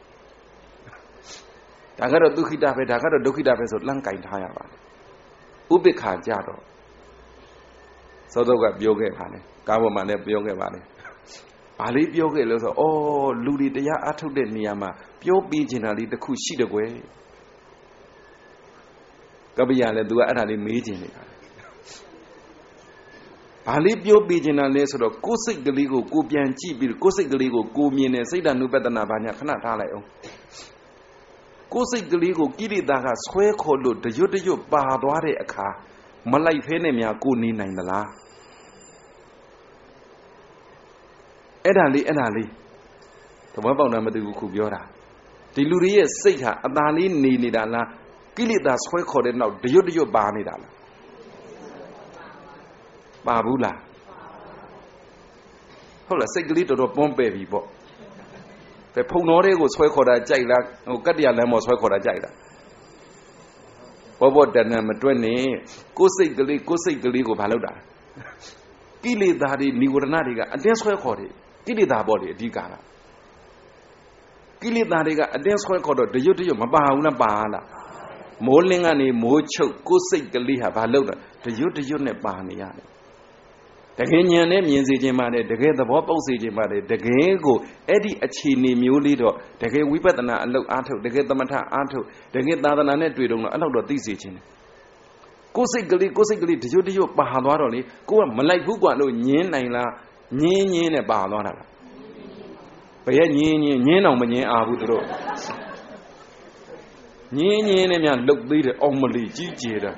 ဒါကတော့ဒုက္ခိတပဲဒါကတော့ဒုက္ခိတပဲဆိုလှမ်းကင်ထားရပါတယ်ဥပိ္ပခာကြတော့သောတော့ကပြောခဲ့ပါလေကားပေါ်မှာလည်းပြောခဲ့ပါလေ ဘာလေးပြောခဲ့လို့ဆိုဩလူတွေတရားအထုတ်တဲ့နေရာမှာပြောပြီးချင်တာလေးတစ်ခုရှိတယ်ကွယ်ကပ္ပယလည်း तू ကအဲ့ဒါလေးမေးချင်နေတာဘာလေးပြောပြချင်တာလဲဆိုတော့ကိုယ်စိတ်ကလေးကိုကိုပြန်ကြည့်ပြီးကိုယ်စိတ်ကလေးကိုကိုမြင်တဲ့စိတ်ဓာနုပဒနာဘာညာခဏထားလိုက်အောင်ကိုယ်စိတ်ကလေးကိုကိရိတာကဆွဲခေါ်လို့တရွတ်တရွတ်ပါသွားတဲ့အခါမလိုက်ဖဲနဲ့များကိုနေနိုင်သလား အဲ့ဒါလေးအဲ့ဒါလေးသဘောပေါက်တာမသိဘူးခုပြောတာဒီလူတွေရဲ့စိတ်ဟာအသာလေးနေနေတာလားကိလေသာဆွဲခေါ်တဲ့နောက်တရွတ်တရွတ်ပါနေတာလားပါဘူးလားဟုတ်လားစိတ်ကလေးတော်တော်ပွန်းပဲ့ပြီပေါ့ပဲဖုံတော်တွေကိုဆွဲခေါ်တာကြိုက်လားဟိုကတ္တရလမ်းပေါ်ဆွဲခေါ်တာကြိုက်လားဘောဘောတဏ္ဍမတွက်နေကိုယ်စိတ်ကလေးကိုယ်စိတ်ကလေးကိုဘာလုပ်တာကိလေသာတွေនិဝရဏတွေကအတင်းဆွဲခေါ်တယ် ကိလေသာပေါ့လေအဓိကကကိလေသာတွေကအတင်းဆွဲခေါ်တော့တရွတ်တရွတ်မပါဘူးလားပါလားမိုးလင်းကနေမိုးချုပ်ကိုယ်စိတ်ကလေးဟာဘာလုပ်တာတရွတ်တရွတ်နဲ့ပါနေရတယ်တကယ်ဉာဏ်နဲ့မြင်စေခြင်းပါတယ်တကယ်သဘောပေါက်စေခြင်းပါတယ်တကယ်ကိုအဲ့ဒီအခြေအနေမျိုးလေးတော့တကယ်ဝိပဿနာအလုပ်အားထုတ်တကယ်သမထအားထုတ်တကယ်သာသနာနဲ့တွေ့တော့အဲ့လောက်တော့သိစေခြင်းတယ်ကိုယ်စိတ်ကလေးကိုယ်စိတ်ကလေးတရွတ်တရွတ်ပါသွားတော့လေကိုကမလိုက်ဘူးกว่าလို့ညင်းနိုင်လား ညင်းညင်းနဲ့ပါသွားတာလားဘယ်ညင်းညင်းညင်းအောင်မညင်းအားဘူးတို့ညင်းညင်းနဲ့များလှုပ်သေးတယ်အောင်မလီကြီးကျယ်တယ်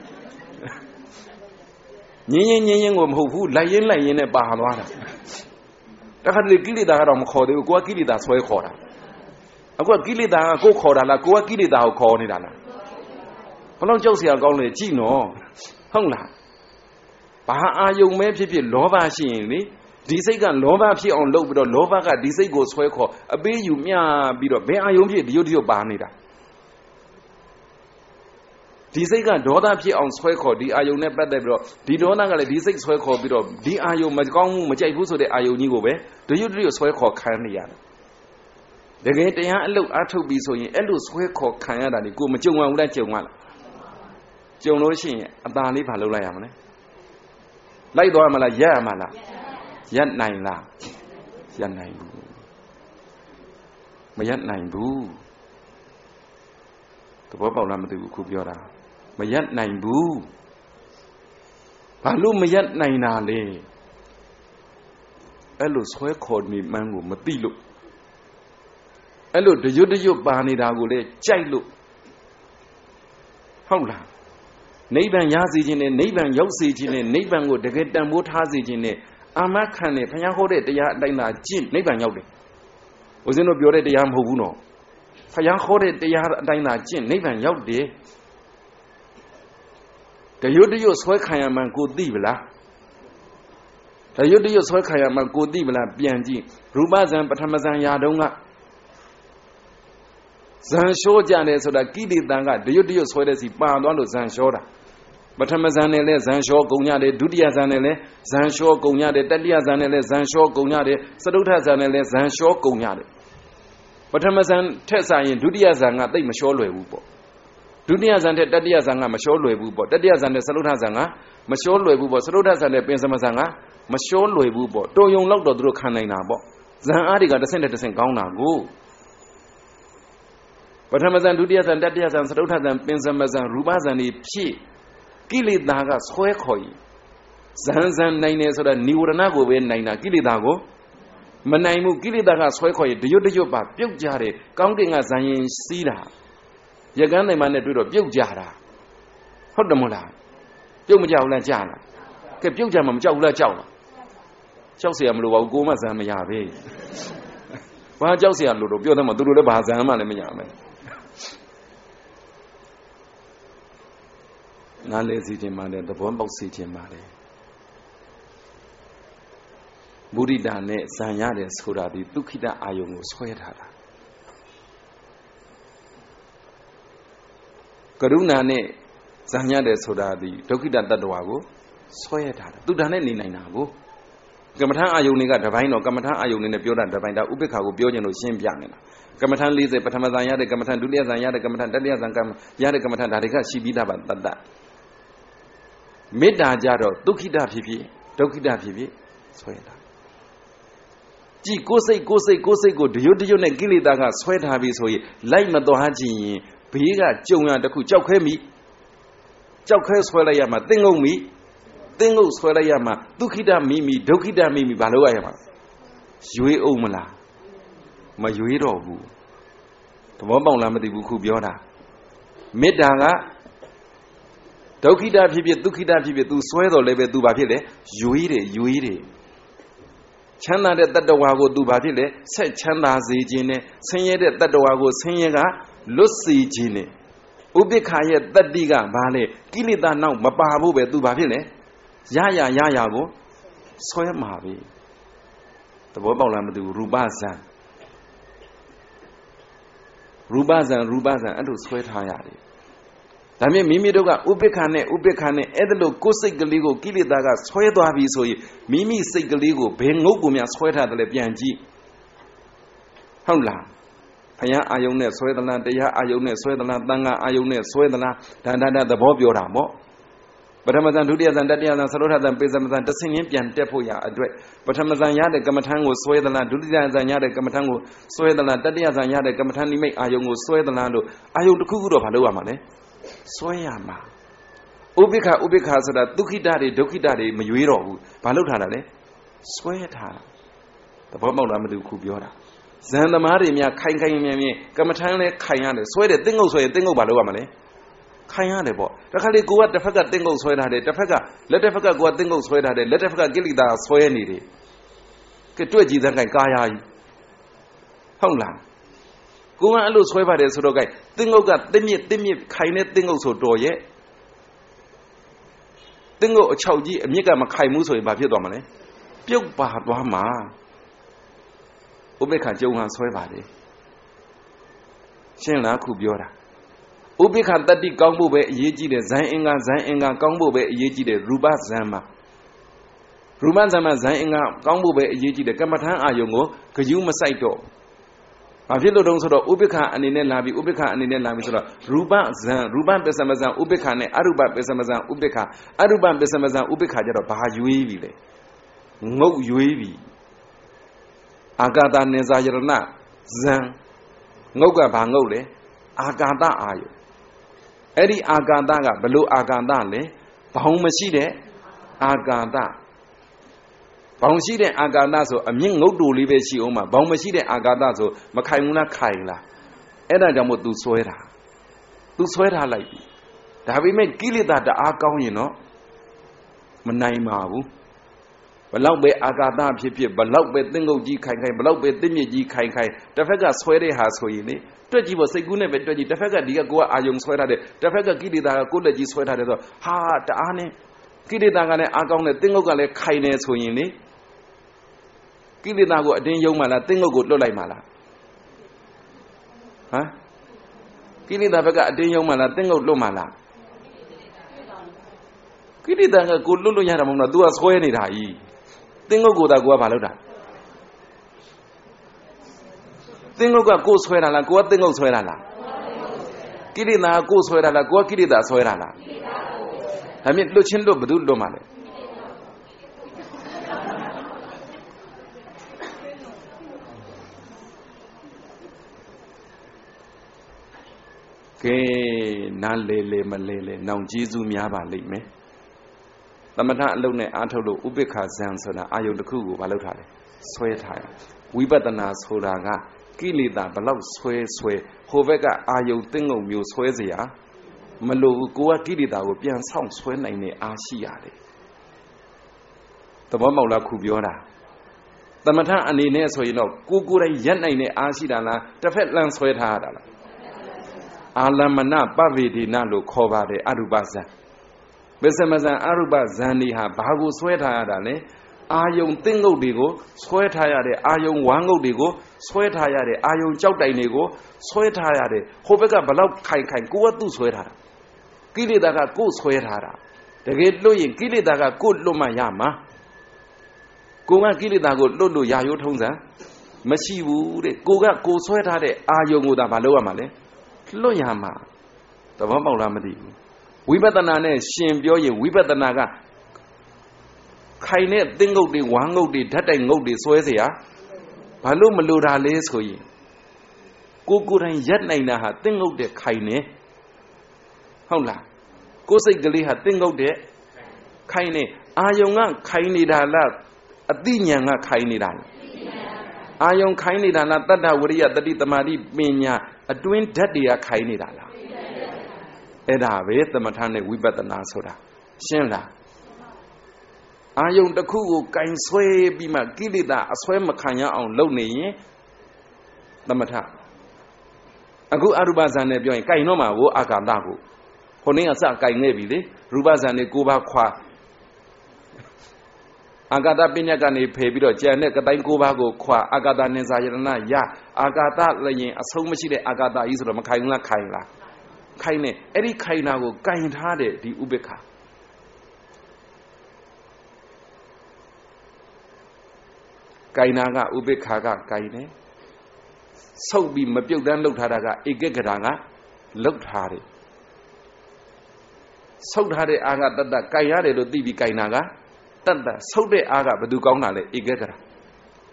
ညင်းညင်းညင်းညင်းကိုမဟုတ်ဘူးလိုက်ရင်လိုက်ရင်နဲ့ပါသွားတာတခါတလေကိလေသာကတော့မခေါ်သေးဘူးကိုကကိလေသာဆွဲခေါ်တာအခုကကိလေသာကကိုခေါ်တာလားကိုကကိလေသာကိုခေါ်နေတာလားဘလောက်ကြောက်စရာကောင်းလဲကြည့်နော်ဟုတ်လားဘာအာယုံမဲဖြစ်ဖြစ်လောဘရှိရင်လေ ဒီစိတ်ကလောဘဖြစ်အောင်လုပ်ပြီးတော့လောဘကဒီစိတ်ကိုဆွဲခေါ်အပေးယူမျှပြီးတော့ဘယ်အာယုံဖြစ်ဒီရုပ်ဒီရုပ်ပါနေတာဒီစိတ်ကဒေါသဖြစ်အောင်ဆွဲခေါ်ဒီအာယုံနဲ့ပတ်သက်ပြီးတော့ဒီဒေါသကလည်းဒီစိတ်ဆွဲခေါ်ပြီးတော့ဒီအာယုံမကောင်းမှုမကြိုက်ဘူးဆိုတဲ့အာယုံကြီးကိုပဲဒရွတ်ဒရွတ်ဆွဲခေါ်ခံနေရတယ်တကယ်တရားအလုတ်အားထုတ်ပြီးဆိုရင်အဲ့လိုဆွဲခေါ်ခံရတာဒီကိုမကြုံဘူးလားကြုံလားကြုံလို့ရှိရင်အตาလေးဘာလုပ်လိုက်ရမလဲလိုက်သွားမလားရက်ရမလားရက် နိုင်လားရက်နိုင်ဘူးမရက်နိုင်ဘူးသဘောပေါက်လားမသိဘူးခုပြောတာမရက်နိုင်ဘူးဘာလို့မရက်နိုင်တာလဲအဲ့လိုဆွဲခေါ်နေမှန်းကိုမသိလို့အဲ့လိုတရွတ်တရွတ်ပါနေတာကိုလေကြိုက်လို့ဟုတ်လားနိဗ္ဗာန်ရစေခြင်းနဲ့နိဗ္ဗာန်ရောက်စေခြင်းနဲ့နိဗ္ဗာန်ကိုတကယ်တန်ဖိုးထားစေခြင်းနဲ့ အာမခံနဲ့ဘုရားဟောတဲ့တရားအတိုင်းသာကျင့်နိဗ္ဗာန်ရောက်တယ်။ဦးဇင်းတို့ပြောတဲ့တရားမဟုတ်ဘူးနော်။ဘုရားဟောတဲ့တရားအတိုင်းသာကျင့်နိဗ္ဗာန်ရောက်တယ်။တရွတ်တရွတ်ဆွဲခံရမှန်ကိုသိပလား။တရွတ်တရွတ်ဆွဲခံရမှန်ကိုသိပလားပြန်ကြည့်ရူပဇံပထမဇံရာတုံးကဇန်လျှောကြတယ်ဆိုတာကိလေသာကတရွတ်တရွတ်ဆွဲတဲ့စီပါသွားလို့ဇန်လျှောတာ ပထမဇန်နဲ့လဲဇန်လျှောကုံညတယ်ဒုတိယဇန်နဲ့လဲဇန်လျှောကုံညတယ်တတိယဇန်နဲ့လဲဇန်လျှောကုံညတယ်စတုထဇန်နဲ့လဲဇန်လျှောကုံညတယ်ပထမဇန်ထက်ဆိုင်ရင်ဒုတိယဇန်ကတိတ်မလျှောလွယ်ဘူးပေါ့ဒုတိယဇန်ထက်တတိယဇန်ကမလျှောလွယ်ဘူးပေါ့တတိယဇန်နဲ့စတုထဇန်ကမလျှောလွယ်ဘူးပေါ့စတုထဇန်နဲ့ပင်စမဇန်ကမလျှောလွယ်ဘူးပေါ့တုံယုံလောက်တော့သူတို့ခံနိုင်တာပေါ့ဇန်အားတွေကတစ်ဆင့်တစ်ဆင့်ကောင်းတာကိုပထမဇန်ဒုတိယဇန်တတိယဇန်စတုထဇန်ပင်စမဇန်ရူပဇန်တွေဖြည့် ကိလေသာကဆွဲခေါ်ရင်ဇန်ဇန်နိုင်တယ်ဆိုတာនិဝရဏကိုပဲနိုင်တာကိလေသာကိုမနိုင်ဘူးကိလေသာကဆွဲခေါ်ရင်တရွတ်တရွတ်ပါပြုတ်ကြတယ်ကောင်းကင်ကဇန်ရင်စီးတာရကန်းနိုင်မနဲ့တွေ့တော့ပြုတ်ကြတာဟုတ်တယ်မို့လားပြုတ်မကြဘူးလားကြာလားကဲပြုတ်ကြမှာမကြောက်ဘူးလားကြောက်လားကြောက်เสียမလို့ပါဘူးကိုမဇန်မရပဲဘာကြောက်เสียလို့တော့ပြောတယ်မှာသူတို့လည်းဘာဇန်မှလည်းမရမယ် နားလဲစီခြင်းပါတယ်သဘောပေါက်စီခြင်းပါတယ်မုဒိတာနဲ့ဇံရတယ်ဆိုတာဒီဒုက္ခိတအာယုံကိုဆွဲထားတာကရုဏာနဲ့ဇံရတယ်ဆိုတာဒီဒုက္ခိတတ attva ကိုဆွဲထားတာသူတန်နဲ့နေနိုင်တာကိုကမ္မထအာယုန်တွေကတပိုင်းတော့ကမ္မထအာယုန်တွေနဲ့ပြောတာတပိုင်းဒါဥပိ္ပခါကိုပြောခြင်းလို့ရှင်းပြနေတာကမ္မထ40ပထမဇန်ရတဲ့ကမ္မထဒုတိယဇန်ရတဲ့ကမ္မထတတိယဇန်ကမ္မရတဲ့ကမ္မထဒါတွေကရှိပြီးသားပါတတ္တ မေတ္တာကြတော့ဒုက္ခိတဖြစ်ဖြစ်ဒုက္ခိတဖြစ်ဖြစ်ဆွဲတာကြည်ကိုယ်စိတ်ကိုယ်စိတ်ကိုယ်စိတ်ကိုဒရွတ်ဒရွတ်နဲ့ကိလေသာကဆွဲထားပြီဆိုရင်လိုက်မသွားခြင်းရင်ဘေးကကြုံရတခုကြောက်ခဲမိကြောက်ခဲဆွဲလိုက်ရမှာသင်္ကုံမိသင်္ကုံဆွဲလိုက်ရမှာဒုက္ခိတမိမိဒုက္ခိတမိမိဘာလို့ရရမှာရွေးအောင်မလားမရွေးတော့ဘူးသဘောပေါက်လားမသိဘူးခုပြောတာမေတ္တာက ဒုက္ခိတဖြစ်ဖြစ်ဒုက္ခိတဖြစ်ဖြစ် तू ဆွဲတော်လည်းပဲ तू ဘာဖြစ်လဲရွေးတယ်ရွေးတယ်ချမ်းသာတဲ့တတ္တဝါကို तू ဘာဖြစ်လဲဆက်ချမ်းသာစေခြင်းနဲ့ဆင်းရဲတဲ့တတ္တဝါကိုဆင်းရဲကလွတ်စေခြင်းနဲ့ဥပိ္ပခာရဲ့တတ္တိကဘာလဲကိလေသာနောက်မပါဖို့ပဲ तू ဘာဖြစ်လဲရရရရကိုဆွဲမှာပဲသဘောပေါက်လားမသိဘူးရူပဇံရူပဇံရူပဇံအဲ့လိုဆွဲထားရတယ် ဒါမြင်မိမိတို့ကဥပိ္ပခာနဲ့ဥပိ္ပခာနဲ့အဲ့ဒါလို့ကိုယ်စိတ်ကလေးကိုကိလေသာကဆွဲသွားပြီဆိုရင်မိမိစိတ်ကလေးကိုဘယ်ငုတ်ကိုများဆွဲထားတယ်လဲပြန်ကြည့်ဟုတ်လားဘုရားအာယုံနဲ့ဆွဲသလားတရားအာယုံနဲ့ဆွဲသလားတန်ခါအာယုံနဲ့ဆွဲသလားဒါဒါဒါသဘောပြောတာပေါ့ပထမဇန်ဒုတိယဇန်တတိယဇန်သရုထဇန်ပေဇမဇန်တဆင်းရင်းပြန်တက်ဖို့ရအတွက်ပထမဇန်ရတဲ့ကမ္မထံကိုဆွဲသလားဒုတိယဇန်ရတဲ့ကမ္မထံကိုဆွဲသလားတတိယဇန်ရတဲ့ကမ္မထံနိမိတ်အာယုံကိုဆွဲသလားလို့အာယုံတစ်ခုခုတော့မလုပ်ရမှာလဲ ဆွဲရမှာဥပိ္ပခဥပိ္ပခဆိုတာဒုက္ခိတတွေဒုက္ခိတတွေမရွေးတော့ဘူးဘာလုပ်ထားတာလဲဆွဲထားသဘောပေါက်လားမသိဘူးခုပြောတာဇန်သမားတွေများခိုင်ခိုင်မြင်မြင်ကမ္မထမ်းလဲခိုင်ရတယ်ဆွဲတယ်တင်းငုတ်ဆွဲရင်တင်းငုတ်ဘာလုပ်ရမှာလဲခိုင်ရတယ်ပေါ့တခါလေကိုကတစ်ဖက်ကတင်းငုတ်ဆွဲထားတယ်တစ်ဖက်ကလက်တစ်ဖက်ကကိုကတင်းငုတ်ဆွဲထားတယ်လက်တစ်ဖက်ကကိလေသာဆွဲနေတယ်ကဲတွေ့ကြည့်သန်းခိုင်ကာယာကြီးဟုတ်လား ကိုကအဲ့လိုဆွဲပါတယ်ဆိုတော့ gain တင်းငုတ်ကတင်းမြစ်တင်းမြစ်ခိုင်တဲ့တင်းငုတ်ဆိုတော်ရဲ့တင်းငုတ်အချောက်ကြီးအမြစ်ကမခိုင်ဘူးဆိုရင်ဘာဖြစ်သွားမလဲပြုတ်ပါသွားမှာဥပိ္ပခကြုံဟန်ဆွဲပါတယ်ရှင်းလားခုပြောတာဥပိ္ပခတတ္တိကောင်းဖို့ပဲအရေးကြီးတယ်ဇန်အင်္ဂါဇန်အင်္ဂါကောင်းဖို့ပဲအရေးကြီးတယ်ရူပဇန်မှာရူပဇန်မှာဇန်အင်္ဂါကောင်းဖို့ပဲအရေးကြီးတယ်ကမ္မထံအာယုံကိုဂယုမဆိုင်တော့ဘာ ဖြစ်လို့တုံးဆိုတော့ဥပိ္ပခအနေနဲ့လာပြီးဥပိ္ပခအနေနဲ့လာပြီးဆိုတော့ရူပဇံရူပပစ္စမဇံဥပိ္ပခနဲ့အရူပပစ္စမဇံဥပိ္ပခအရူပပစ္စမဇံဥပိ္ပခကြတော့ဘာရွေးပြီလဲငုတ်ရွေးပြီအာကာသနေဇာယရဏဇံငုတ်ကဘာငုတ်လဲအာကာသအာယုအဲ့ဒီအာကာသကဘလို့အာကာသလဲဘောင်မရှိတဲ့အာကာသ ဘောင်ရှိတဲ့အာကာသဆိုအမြင့်ငုတ်တူလေးပဲရှိအောင်မှာဘောင်မရှိတဲ့အာကာသဆိုမခိုင်ဘူးလားခိုင်လားအဲ့ဒါကြောင့်မို့ तू ဆွဲတာ तू ဆွဲထားလိုက်ပြီဒါပေမဲ့ကိလေသာတအားကောင်းရင်တော့မနိုင်ပါဘူးဘလောက်ပဲအာကာသဖြစ်ဖြစ်ဘလောက်ပဲသင်္ကုတ်ကြီးခိုင်ခိုင်ဘလောက်ပဲသင့်မြစ်ကြီးခိုင်ခိုင်တစ်ဖက်ကဆွဲတဲ့ဟာဆိုရင်လေတွက်ကြည့်ဖို့စိတ်ကူးနဲ့ပဲတွက်ကြည့်တစ်ဖက်ကဒီကကိုကအာယုံဆွဲထားတယ်တစ်ဖက်ကကိလေသာကကိုလက်ကြီးဆွဲထားတယ်ဆိုဟာတအားနဲ့ကိလေသာကလည်းအာကောင်းတယ်သင်္ကုတ်ကလည်းခိုင်နေဆိုရင်လေ ကိလေသာကိုအတင်းယုံမှလားသင်္ကုတ်ကိုလွတ်လိုက်မှလားဟမ်ကိလေသာဘက်ကအတင်းယုံမှလားသင်္ကုတ်လွတ်မှလားကိလေသာကကိုလွတ်လို့ရတာမဟုတ်တော့ तू ကဆွဲနေတာကြီးသင်္ကုတ်ကိုသာကိုကဘာလုပ်တာသင်္ကုတ်ကကိုဆွဲတာလားကိုကသင်္ကုတ်ဆွဲတာလားကိလေသာကကိုဆွဲတာလားကိုကကိလေသာဆွဲတာလားဒါမြင့်လွတ်ချင်းလွတ်ဘယ်သူလွတ်မှလဲ ကဲနားလေလေမလေလေနောင်ကျေးဇူးများပါလိမ့်မယ်သမထအလုံးနဲ့အားထုတ်လို့ဥပိ္ပခာဇံဆိုတာအာယုန်တစ်ခုကိုမလုပ်ထားတယ်ဆွဲထားတယ်ဝိပဿနာဆိုတာကကိလေသာဘလောက်ဆွဲဆွဲဟိုဘက်ကအာယုန်တင်းငုံမျိုးဆွဲเสียမလို့ကိုကကိလေသာကိုပြန်ဆောင်ဆွဲနိုင်တဲ့အားရှိရတယ်သဘောပေါက်လားခုပြောတာသမထအနေနဲ့ဆိုရင်တော့ကိုကိုယ်တိုင်ရက်နိုင်တဲ့အားရှိတာလားတစ်ဖက်လန့်ဆွဲထားရတာလား အာလမဏပဗေဒိနလို့ခေါ်ပါတယ်အရူပဇံမစ္စမဇံအရူပဇံဒီဟာဘာကိုဆွဲထားရတာလဲအာယုံသင့်ငုတ်တွေကိုဆွဲထားရတဲ့အာယုံဝမ်းငုတ်တွေကိုဆွဲထားရတဲ့အာယုံကြောက်တိုင်တွေကိုဆွဲထားရတဲ့ဟိုဘက်ကဘလောက်ခိုင်ခိုင်ကိုကသူ့ဆွဲထားတာကိလေသာကကိုယ်ဆွဲထားတာတကယ်လွတ်ရင်ကိလေသာကကိုယ်လွတ်မှရမှာကိုကကိလေသာကိုလွတ်လို့ရာရိုးထုံးစံမရှိဘူးတဲ့ကိုကကိုဆွဲထားတဲ့အာယုံကိုသာမလုပ်ရမှာလဲ လွတ်ရမှာသဘောပေါက်လားမသိဘူးဝိပဿနာနဲ့ရှင်ပြောရင်ဝိပဿနာကခိုင်တဲ့သင်္ကုတ်တွေဝမ်းငုတ်တွေဓာတ်တိုင်ငုတ်တွေဆွဲเสียဘာလို့မလိုတာလဲဆိုရင်ကိုကိုယ်တိုင်ရက်နိုင်တာဟာသင်္ကုတ်တဲ့ခိုင်နေဟုတ်လားကိုယ်စိတ်ကလေးဟာသင်္ကုတ်တဲ့ခိုင်နေအာယုံကခိုင်နေတာလားအတိညာဏ်ကခိုင်နေတာလားအာယုံခိုင်နေတာလားတတ္တဝရိယတတိတမာတိပညာ အတွင်းဓာတ်တွေကခိုင်နေတာလားအဲ့ဒါပဲသမထနဲ့ဝိပဿနာဆိုတာရှင်းလားအာယုံတစ်ခုကိုကင်ဆွဲပြီးမှကိလေသာအဆွဲမခံရအောင်လုပ်နေရင်သမထအခုအရူပဇန်နဲ့ပြောရင်ကင်တော့မှာကိုအာကာသကိုခုနကစကင်ခဲ့ပြီလေရူပဇန်နဲ့ကိုပါခွာ အာကာသပညာကနေဖယ်ပြီးတော့ကြံတဲ့ကတိုင်းကိုပါကိုခွာအာကာသနင်္စာယရဏရအာကာသလည်းရင်အဆုံးမရှိတဲ့အာကာသကြီးဆိုတော့မခိုင်ဘူးလားခိုင်လားခိုင်နေအဲ့ဒီခိုင်တာကိုကင်ထားတယ်ဒီဥပိ္ပခာကင်နာကဥပိ္ပခာကကင်တယ်ဆုပ်ပြီးမပြုတ်တန်းလှုပ်ထားတာကဧကဂရာကလှုပ်ထားတယ်ဆုပ်ထားတဲ့အာကတတ္တကင်ရတယ်လို့သိပြီးကင်နာက တတ္တဆုပ်တဲ့အားကဘယ်သူကောင်းတာလဲဧကဂရာ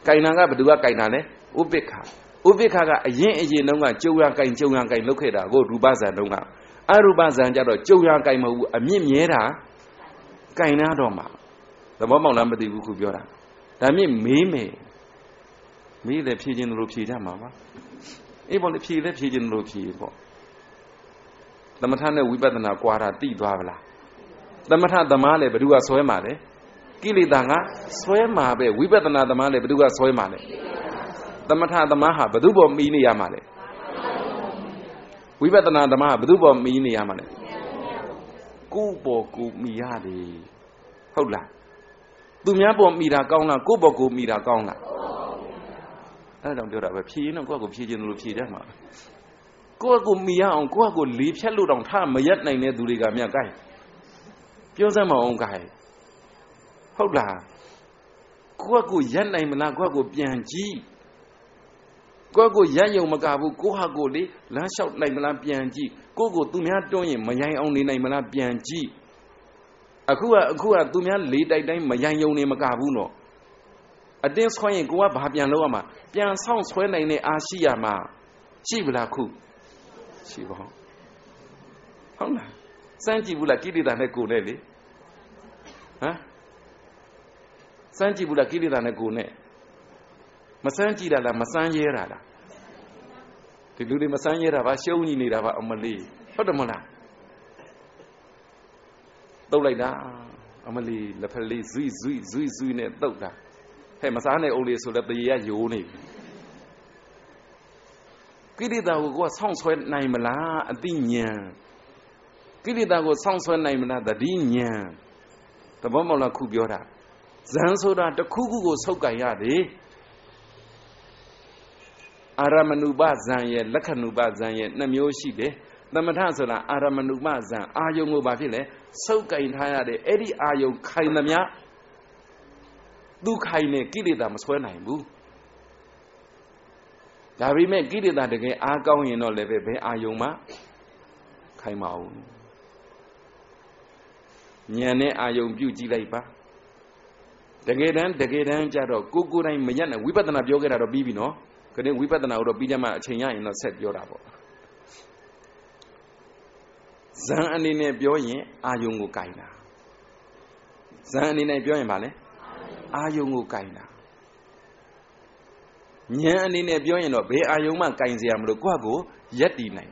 ကင်နာကဘယ်သူကကင်တာလဲဥပိ္ပခာဥပိ္ပခာကအရင်အရင်တုန်းကကြုံရကင်ကြုံရကင်လုပ်ခဲ့တာကိုရူပဇံတုန်းကအရူပဇံကြတော့ကြုံရကင်မဟုတ်ဘူးအမြင့်မြဲတာကင်နာတော့မှာသဘောပေါက်လားမသိဘူးခုပြောတာဒါမြင့်မေးမယ်မေးတယ်ဖြေခြင်းလို့ဖြေကြမှာပါအေးပေါ့လေဖြေလဲဖြေခြင်းလို့ဖြေပေါ့သမထနဲ့ဝိပဿနာကွာတာတိသွားဗလားသမထသမားလည်းဘယ်သူကဆွဲမှာလဲ ကိလေသာကဆွဲမှာပဲဝိပဿနာသမားလည်းဘယ်သူကဆွဲမှာလဲသမထသမားဟာဘယ်သူပေါ်မီးနေရမှာလဲဝိပဿနာသမားဟာဘယ်သူပေါ်မီးနေရမှာလဲကိုယ်ပေါ်ကိုမီရတယ်ဟုတ်လားသူများပေါ်မိတာကောင်းလားကိုယ့်ပေါ်ကိုမိတာကောင်းလားအဲ့ဒါကြောင့်ပြောတာပဲဖြည်ရင်တော့ကိုယ့်ကိုဖြည်ခြင်းလို့ဖြည်တတ်မှာကိုယ့်ကိုမိရအောင်ကိုယ့်ကိုလေဖြတ်လို့တောင်ထမရက်နိုင်တဲ့သူတွေကမြတ်ကိုင်းပြောစမ်းမအောင်ကိုင်း ဟုတ်လားကိုယ့်ကိုရက်နိုင်မလားကိုယ့်ကိုပြန်ကြည့်ကိုယ့်ကိုရက်ယုံမကဘူးကိုယ့်ဟာကိုလေလမ်းလျှောက်နိုင်မလားပြန်ကြည့်ကိုယ့်ကိုသူများတွန်းရင်မယိုင်အောင်နေနိုင်မလားပြန်ကြည့်အခုကအခုကသူများလေးတိုက်တိုင်းမယိုင်ယုံနေမကဘူးနော်အတင်းဆွဲရင်ကိုကဘာပြန်လုပ်ရမှာပြန်ဆောင်ဆွဲနိုင်တဲ့အားရှိရမှာရှိဗလားခုရှိပါဟုတ်ဟုတ်လားစမ်းကြည့်ဘူးလားကိလေသာနဲ့ကိုနဲ့လေဟမ် စမ်းကြည့်ဘူးလားကိလေသာနဲ့ကိုယ်နဲ့မစမ်းကြည့်တာလားမစမ်းရဲတာလားဒီလူတွေမစမ်းရဲတာပါရှုံးညီနေတာပါအမလေးဟုတ်တယ်မလားတုတ်လိုက်တာအမလေးလက်ဖက်လေးဇွိဇွိဇွိဇွိနဲ့တုတ်တာဟဲ့မစားနဲ့အုပ်လေးဆိုလည်းတရေရယိုးနေပြီကိလေသာကိုကိုကဆောင်းဆွဲနိုင်မလားအတိညာကိလေသာကိုဆောင်းဆွဲနိုင်မလားတတိညာသဘောမောက်လားခုပြောတာ ဇန်ဆိုတာတခုခုကိုဆုပ်ကန်ရတယ်အာရမဏုပဇံရဲ့လက္ခဏုပဇံရဲ့နှစ်မျိုးရှိတယ်သမထဆိုတာအာရမဏုပဇံအာယုံကိုဘာဖြစ်လဲဆုပ်ကင်ထားရတယ်အဲ့ဒီအာယုံခိုင်သမျှသူခိုင်နေကိလေသာမဆွဲနိုင်ဘူးဒါပေမဲ့ကိလေသာတကယ်အားကောင်းရင်တော့လည်းပဲဘယ်အာယုံမှခိုင်မအောင်ဉာဏ်နဲ့အာယုံပြုကြည့်လိုက်ပါ တကယ်တမ်းတကယ်တမ်းကြတော့ကိုကိုတိုင်းမရက်နဲ့ဝိပဿနာပြောခဲ့တာတော့ပြီးပြီနော်ခရင်ဝိပဿနာကိုတော့ပြီးကြမှာအချိန်ရရင်တော့ဆက်ပြောတာပေါ့ဇန်အနေနဲ့ပြောရင်အာယုံကိုကြိုင်တာဇန်အနေနဲ့ပြောရင်ဗာလဲအာယုံကိုကြိုင်တာဉာဏ်အနေနဲ့ပြောရင်တော့ဘယ်အာယုံမှကြိုင်စရာမလိုကိုယ့်ကိုရက်တည်နိုင်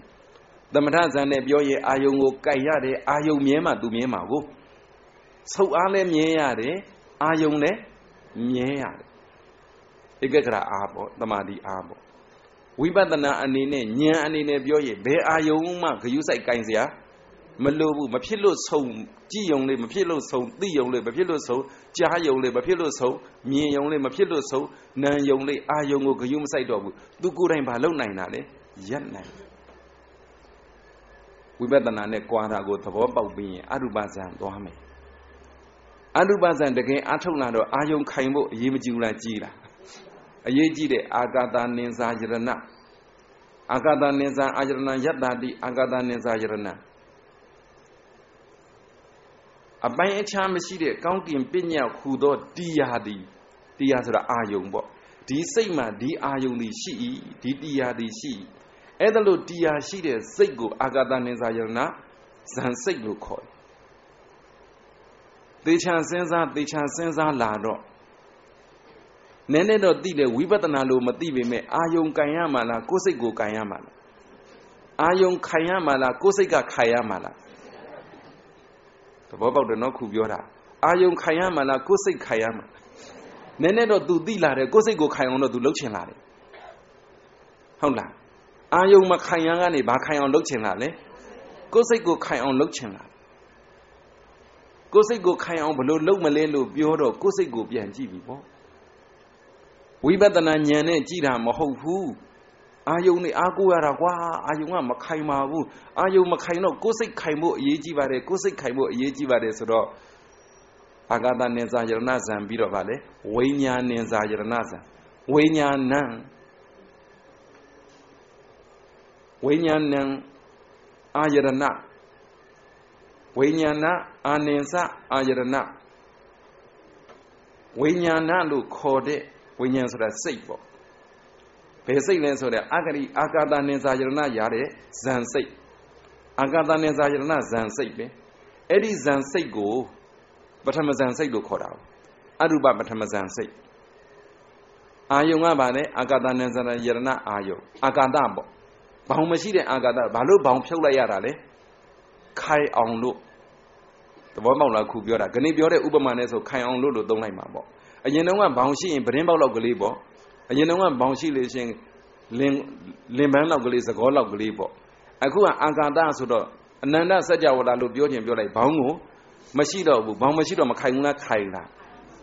သမထဇန်နဲ့ပြောရင်အာယုံကိုကြိုင်ရတယ်အာယုံမြဲမှသူမြဲမှာကိုဆုပ်အားလည်းမြဲရတယ် အာယုံလည်းမြဲရတယ်ဧကဂရအားပေါ့တမာတိအားပေါ့ဝိပဿနာအနေနဲ့ဉာဏ်အနေနဲ့ပြောရင်ဘယ်အာယုံမှဂယုစိုက်ကြိုင်စရာမလိုဘူးမဖြစ်လို့ဆုံကြည်ယုံလေးမဖြစ်လို့ဆုံသိယုံလေးမဖြစ်လို့ဆုံကြားယုံလေးမဖြစ်လို့ဆုံမြင်ယုံလေးမဖြစ်လို့ဆုံနာယုံလေးအာယုံကိုဂယုမစိုက်တော့ဘူးသူကိုယ်တိုင်ဘာလုပ်နိုင်တာလဲရက်နိုင်ဝိပဿနာနဲ့ကြွားတာကိုသဘောပေါက်ပြီးရင်အရူပဇံသွားမယ် အရူပဇံတကယ်အထုတ်လာတော့အာယုံခိုင်ဖို့အရေးမကြီးဘူးလားကြီးလားအရေးကြီးတဲ့အာဂတာနင်္စာယရဏအာဂတာနင်္စာအာယရဏယတ္တာတိအာဂတာနင်္စာယရဏအပိုင်းအခြားမရှိတဲ့ကောင်းကင်ပညာဟူသောတရားသည်တရားဆိုတာအာယုံပေါ့ဒီစိတ်မှာဒီအာယုံသည်ရှိ၏ဒီတရားသည်ရှိ၏အဲ့ဒါလို့တရားရှိတဲ့စိတ်ကိုအာဂတနိဇာယရဏဇန်စိတ်လို့ခေါ်တယ် သေချာစဉ်းစားသေချာစဉ်းစားလာတော့နည်းနည်းတော့သိတယ်ဝိပဿနာလို့မသိပေမဲ့အာယုံကံရမှာလားကိုယ်စိတ်ကိုကံရမှာလားအာယုံခံရမှာလားကိုယ်စိတ်ကခံရမှာလားသဘောပေါက်တယ်နော်ခုပြောတာအာယုံခံရမှာလားကိုယ်စိတ်ခံရမှာနည်းနည်းတော့ तू သိလာတယ်ကိုယ်စိတ်ကိုခံအောင်တော့ तू လှုပ်ချင်လာတယ်ဟုတ်လားအာယုံမခံရကနေဘာခံအောင်လှုပ်ချင်လာလဲကိုယ်စိတ်ကိုခံအောင်လှုပ်ချင်လာ ကိုယ်စိတ်ကိုခံအောင်ဘလို့လှုပ်မလဲလို့ပြောတော့ကိုယ်စိတ်ကိုပြန်ကြည့်ပြီပေါ့ဝိပဿနာဉာဏ်နဲ့ကြည့်တာမဟုတ်ဘူးအာယုံနေအားကိုးရတာကွာအာယုံကမခိုင်ပါဘူးအာယုံမခိုင်တော့ကိုယ်စိတ်ခိုင်ဖို့အရေးကြီးပါတယ်ကိုယ်စိတ်ခိုင်ဖို့အရေးကြီးပါတယ်ဆိုတော့အာဂတနိဇာယရဏဇံပြီးတော့ဗာလေဝိညာဉ်နိဇာယရဏဇံဝိညာဏံဝိညာဏံအာယရဏ ဝိညာဏအာနိစအာယရဏဝိညာဏလို့ခေါ်တဲ့ဝိညာဉ်ဆိုတာစိတ်ပေါ့ဘယ်စိတ်လဲဆိုတော့အာဂရိအာကာသနိဇာယရဏရတဲ့ဇန်စိတ်အာကာသနိဇာယရဏဇန်စိတ်ပဲအဲ့ဒီဇန်စိတ်ကိုပထမဇန်စိတ်လို့ခေါ်တာအရူပပထမဇန်စိတ်အာယုံကဗာလဲအာကာသနိဇာယရဏအာယုံအာကာသပေါ့ဘောင်မရှိတဲ့အာကာသဘာလို့ဘောင်ဖြုတ်လိုက်ရတာလဲခိုင်အောင်လို့ သဘောပေါက်လားခုပြောတာခဏပြောတဲ့ဥပမာနဲ့ဆိုခိုင်အောင်လို့လို့သုံးလိုက်မှာပေါ့အရင်တုန်းကဘောင်ရှိရင်ပရင်းပေါက်လောက်ကလေးပေါ့အရင်တုန်းကဘောင်ရှိလို့ရှင်လင်လင်ပန်းလောက်ကလေးသကောလောက်ကလေးပေါ့အခုကအာကာသဆိုတော့အနန္တစัจ java လို့ပြောခြင်းပြောလိုက်ဘောင်းကိုမရှိတော့ဘူးဘောင်းမရှိတော့မခိုင်ဘူးလားခိုင်လား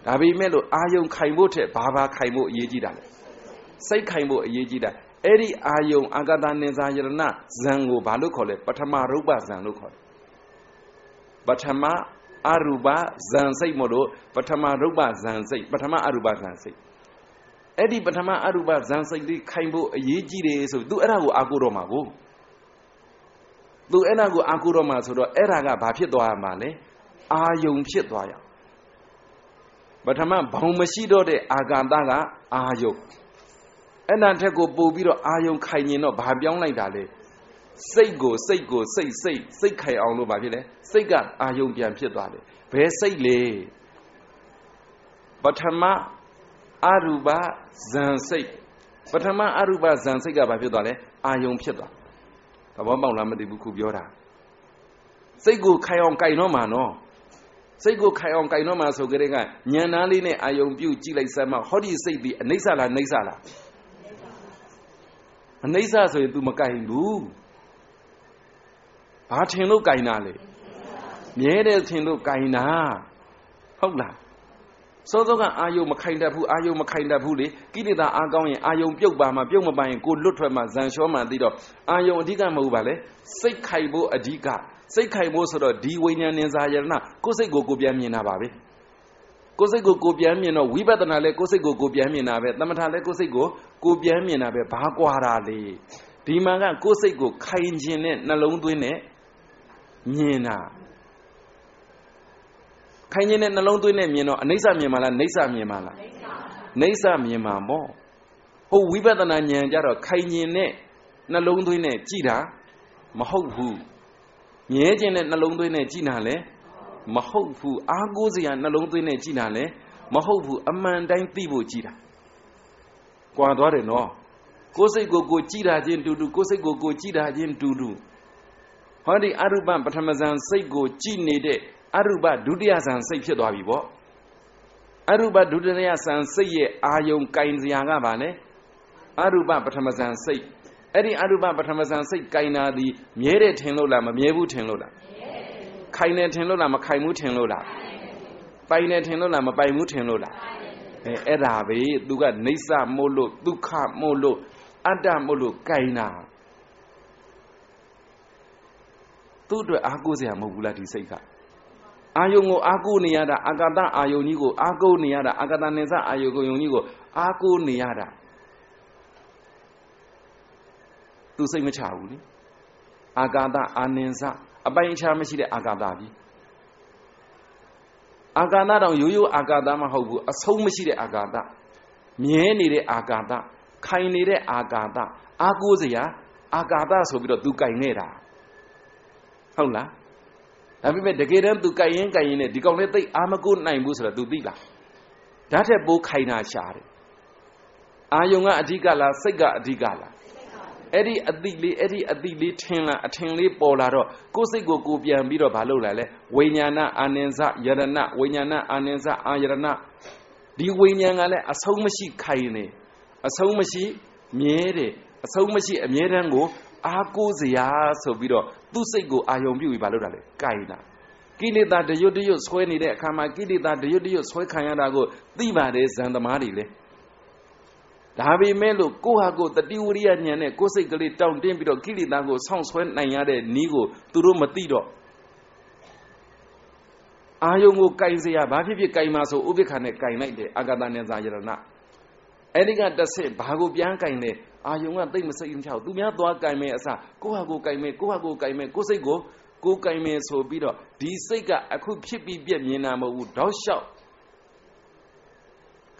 ဒါပေမဲ့လို့အာယုံခိုင်ဖို့ထက်ဘာဘာခိုင်ဖို့အရေးကြီးတာလဲစိတ်ခိုင်ဖို့အရေးကြီးတာအဲ့ဒီအာယုံအာဂတနိဇာယရဏဇံကိုဘာလို့ခေါ်လဲပထမရုပ်ပဇံလို့ခေါ်တယ် ပထမအရူပဇံစိတ်မို့လို့ပထမရုပ်ပဇံစိတ်ပထမအရူပဇံစိတ်အဲ့ဒီပထမအရူပဇံစိတ်လေးခိုင်ဖို့အရေးကြီးတယ်ဆိုသူအဲ့ဒါကိုအာကိုတော့မှာကိုသူအဲ့ဒါကိုအာကိုတော့မှာဆိုတော့အဲ့ဒါကဘာဖြစ်သွားမှာလဲအာယုံဖြစ်သွားရပထမဘောင်မရှိတော့တဲ့အာကာသကအာယုံအဲ့ဒါထက်ကိုပို့ပြီးတော့အာယုံခိုင်ရင်တော့ဘာပြောင်းလိုက်တာလဲ စိတ်ကိုစိတ်ကိုစိတ်စိတ်စိတ်ခိုင်အောင်လို့ဘာဖြစ်လဲစိတ်ကအာယုံပြန်ဖြစ်သွားတယ်ဘယ်စိတ်လဲပထမအရူပဇံစိတ်ပထမအရူပဇံစိတ်ကဘာဖြစ်သွားလဲအာယုံဖြစ်သွားသဘောပေါက်လားမသိဘူးခုပြောတာစိတ်ကိုခိုင်အောင်ကြိုင်တော့မှာနော်စိတ်ကိုခိုင်အောင်ကြိုင်တော့မှာဆိုကြတဲ့ကညံနာလေးနဲ့အာယုံပြုတ်ကြည့်လိုက်စမ်းမဟောဒီစိတ်ဒီအနိစ္စလားနှိစ္စလားအနိစ္စဆိုရင် तू မကြိုင်ဘူး ဘာထင်လို့ကြိုင်တာလဲမြဲတယ်ထင်လို့ကြိုင်တာဟုတ်လားစောစောကအာယုံမခိုင်တတ်ဘူးအာယုံမခိုင်တတ်ဘူးလေကိလေသာအာကောင်းရင်အာယုံပြုတ်ပါမှပြုတ်မပိုင်ကိုလွတ်ထွက်မှဇန်လျှောမှသိတော့အာယုံအဓိကမဟုတ်ပါလေစိတ်ခိုင်ဖို့အဓိကစိတ်ခိုင်ဖို့ဆိုတော့ဒီဝိညာဉ်ဉာဏ်စာယရဏကိုယ်စိတ်ကိုကိုပြန်မြင်တာပါပဲကိုယ်စိတ်ကိုကိုပြန်မြင်တော့ဝိပဿနာလည်းကိုယ်စိတ်ကိုကိုပြန်မြင်တာပဲသမထလည်းကိုယ်စိတ်ကိုကိုပြန်မြင်တာပဲဘာကွာတာလေဒီမှာကကိုယ်စိတ်ကိုခိုင်ခြင်းနဲ့နှလုံးသွင်းနဲ့ မြင်တာခိုင်ခြင်းနဲ့နှလုံးသွင်းနဲ့မြင်တော့အနိစ္စမြင်မှလားနိစ္စမြင်မှလားနိစ္စမြင်မှာပေါ့ဟုတ်ဝိပဿနာဉာဏ်ကြတော့ခိုင်ခြင်းနဲ့နှလုံးသွင်းနဲ့ကြည်တာမဟုတ်ဘူးမြဲခြင်းနဲ့နှလုံးသွင်းနဲ့ကြည်တာလဲမဟုတ်ဘူးအားကိုးစရာနှလုံးသွင်းနဲ့ကြည်တာလဲမဟုတ်ဘူးအမှန်တိုင်းသိဖို့ကြည်တာကွာသွားတယ်နော်ကိုယ်စိတ်ကိုကိုကြည်တာချင်းတူတူကိုယ်စိတ်ကိုကိုကြည်တာချင်းတူတူ ဟောဒီအရုပပထမဇန်စိတ်ကိုကြည်နေတဲ့အရုပဒုတိယဇန်စိတ်ဖြစ်သွားပြီပေါ့အရုပဒုတိယဇန်စိတ်ရဲ့အာယုံကင်စရာကဘာလဲအရုပပထမဇန်စိတ်အဲ့ဒီအရုပပထမဇန်စိတ်ကင်နာသည်မြဲတယ်ထင်လို့လားမမြဲဘူးထင်လို့လားခိုင်တယ်ထင်လို့လားမခိုင်ဘူးထင်လို့လားပိုင်တယ်ထင်လို့လားမပိုင်ဘူးထင်လို့လားအဲအဲ့ဒါပဲသူကနေဆမို့လို့ဒုက္ခမို့လို့အတ္တမို့လို့ကင်နာ သူ့အတွက်အားကိုးစရာမဟုတ်ဘူးလားဒီစိတ်ကအာယုံကိုအားကိုးနေရတာအာဂတအာယုံကြီးကိုအားကိုးနေရတာအာဂတနိစ္စအာယုံကိုယုံကြီးကိုအားကိုးနေရတာသူစိတ်မချဘူးလေအာဂတအာနိစ္စအပိုင်အခြားမရှိတဲ့အာဂတကြီးအာဂတတော့ရိုးရိုးအာဂတမဟုတ်ဘူးအဆုံးမရှိတဲ့အာဂတမြဲနေတဲ့အာဂတခိုင်နေတဲ့အာဂတအားကိုးစရာအာဂတဆိုပြီးတော့သူကင်နေတာ ဟုတ်လားဒါပေမဲ့တကယ်တမ်း तू ကြိုက်ရင်ကြိုက်ရင်နဲ့ဒီကောင်လေးသိအာမကိုနိုင်ဘူးဆိုတော့ तू သိလားဓာတ်ထက်ပိုးခိုင်တာရှာတယ်အာယုံကအဓိကလားစိတ်ကအဓိကလားအဲ့ဒီအတိလေးအဲ့ဒီအတိလေးထင်လာအထင်လေးပေါ်လာတော့ကိုယ်စိတ်ကိုကိုပြန်ပြီးတော့မလုပ်လာလဲဝိညာဏအာနင်္စယရဏဝိညာဏအာနင်္စအာယရဏဒီဝိညာဉ်ကလည်းအဆုံးမရှိခိုင်နေအဆုံးမရှိမြဲတယ်အဆုံးမရှိအမြဲတမ်းကို အားကိုးစရာဆိုပြီးတော့ သူ့စိတ်ကိုအာယုံပြုပြီးဘာလုပ်တာလဲကြိုင်တာကိလေသာတရွတ်တရွတ်ဆွဲနေတဲ့အခါမှာကိလေသာတရွတ်တရွတ်ဆွဲခံရတာကိုသိပါတယ်ဇန်သမားတွေလေဒါပေမဲ့လို့ကိုဟာကိုတတိဝရိယဉာဏ်နဲ့ကိုယ်စိတ်ကလေးတောင့်တင်းပြီးတော့ကိလေသာကိုဆောင်းဆွဲနိုင်ရတဲ့နီးကိုသူတို့မသိတော့အာယုံကိုကြိုင်စရာဘာဖြစ်ဖြစ်ကြိုင်မှာဆိုဥပိ္ပခာနဲ့ကြိုင်လိုက်တယ်အာဂတနဲ့ဇာယရဏအဲ့ဒီကတဆင့်ဘာကိုပြန်ကြိုင်လဲ အာယုံကတိတ်မစိတ်မချောက်သူများသွားကြိုင်မယ်အစားကိုဟာကိုကြိုင်မယ်ကိုဟာကိုကြိုင်မယ်ကိုစိတ်ကိုကိုကြိုင်မယ်ဆိုပြီးတော့ဒီစိတ်ကအခုဖြစ်ပြီးပြက်မြင်တာမဟုတ်ဘူးတောက်လျှောက်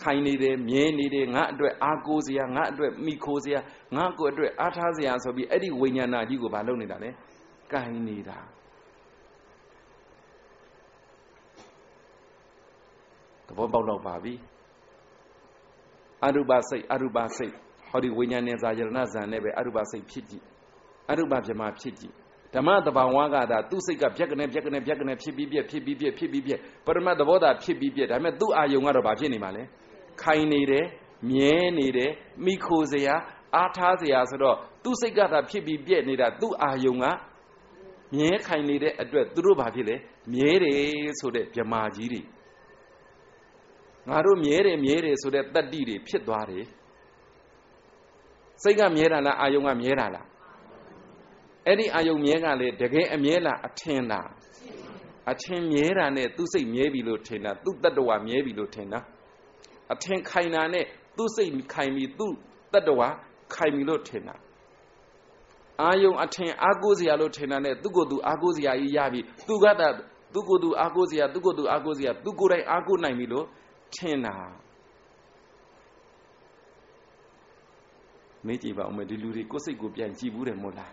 ခိုင်နေတယ်မြဲနေတယ်ငါအတွက်အာကိုစရာငါအတွက်မိခိုစရာငါကိုအတွက်အားထားစရာဆိုပြီးအဲ့ဒီဝိညာဏကြီးကိုမလုပ်နေတာလေကြိုင်နေတာသဘောပေါက်တော့ပါပြီအရူပစိတ်အရူပစိတ် ဟောဒီဝိညာဉ်နဲ့ဇာယရဏဇံနဲ့ပဲအရူပစိတ်ဖြစ်ကြည့်အရူပပြမဖြစ်ကြည့်ဓမ္မတဘာဝကဒါသူ့စိတ်ကပြက်ကနေပြက်ကနေပြက်ကနေဖြစ်ပြီးပြက်ဖြစ်ပြီးပြက်ဖြစ်ပြီးပြက်ပရမတ်သဘောတာဖြစ်ပြီးပြက်ဒါပေမဲ့သူ့အာယုံကတော့ဘာဖြစ်နေမှာလဲခိုင်နေတယ်မြဲနေတယ်မိခိုစရာအားထားစရာဆိုတော့သူ့စိတ်ကသာဖြစ်ပြီးပြက်နေတာသူ့အာယုံကမြဲခိုင်နေတဲ့အတွက်သူတို့ဘာဖြစ်လဲမြဲတယ်ဆိုတဲ့ဗြမာကြီးတွေငါတို့မြဲတယ်မြဲတယ်ဆိုတဲ့တတ္တိတွေဖြစ်သွားတယ် စိတ်ကမြဲတာလားအာယုံကမြဲတာလားအဲ့ဒီအာယုံမြဲကလေတကယ်အမြဲလားအထင်လားအထင်မြဲတာနဲ့သူ့စိတ်မြဲပြီလို့ထင်တာသူ့တတ္တဝါမြဲပြီလို့ထင်တာအထင်ခိုင်တာနဲ့သူ့စိတ်ခိုင်ပြီသူ့တတ္တဝါခိုင်ပြီလို့ထင်တာအာယုံအထင်အာကိုးစရာလို့ထင်တာနဲ့သူ့ကိုယ်သူအာကိုးစရာကြီးရပြီသူကတသူ့ကိုယ်သူအာကိုးစရာသူ့ကိုယ်သူအာကိုးစရာသူကိုယ်တိုင်အာကိုးနိုင်ပြီလို့ထင်တာ မေးကြည့်ပါဦးမယ်ဒီလူတွေကိုယ်စိတ်ကိုပြန်ကြည့်ဘူးတယ်မို့လား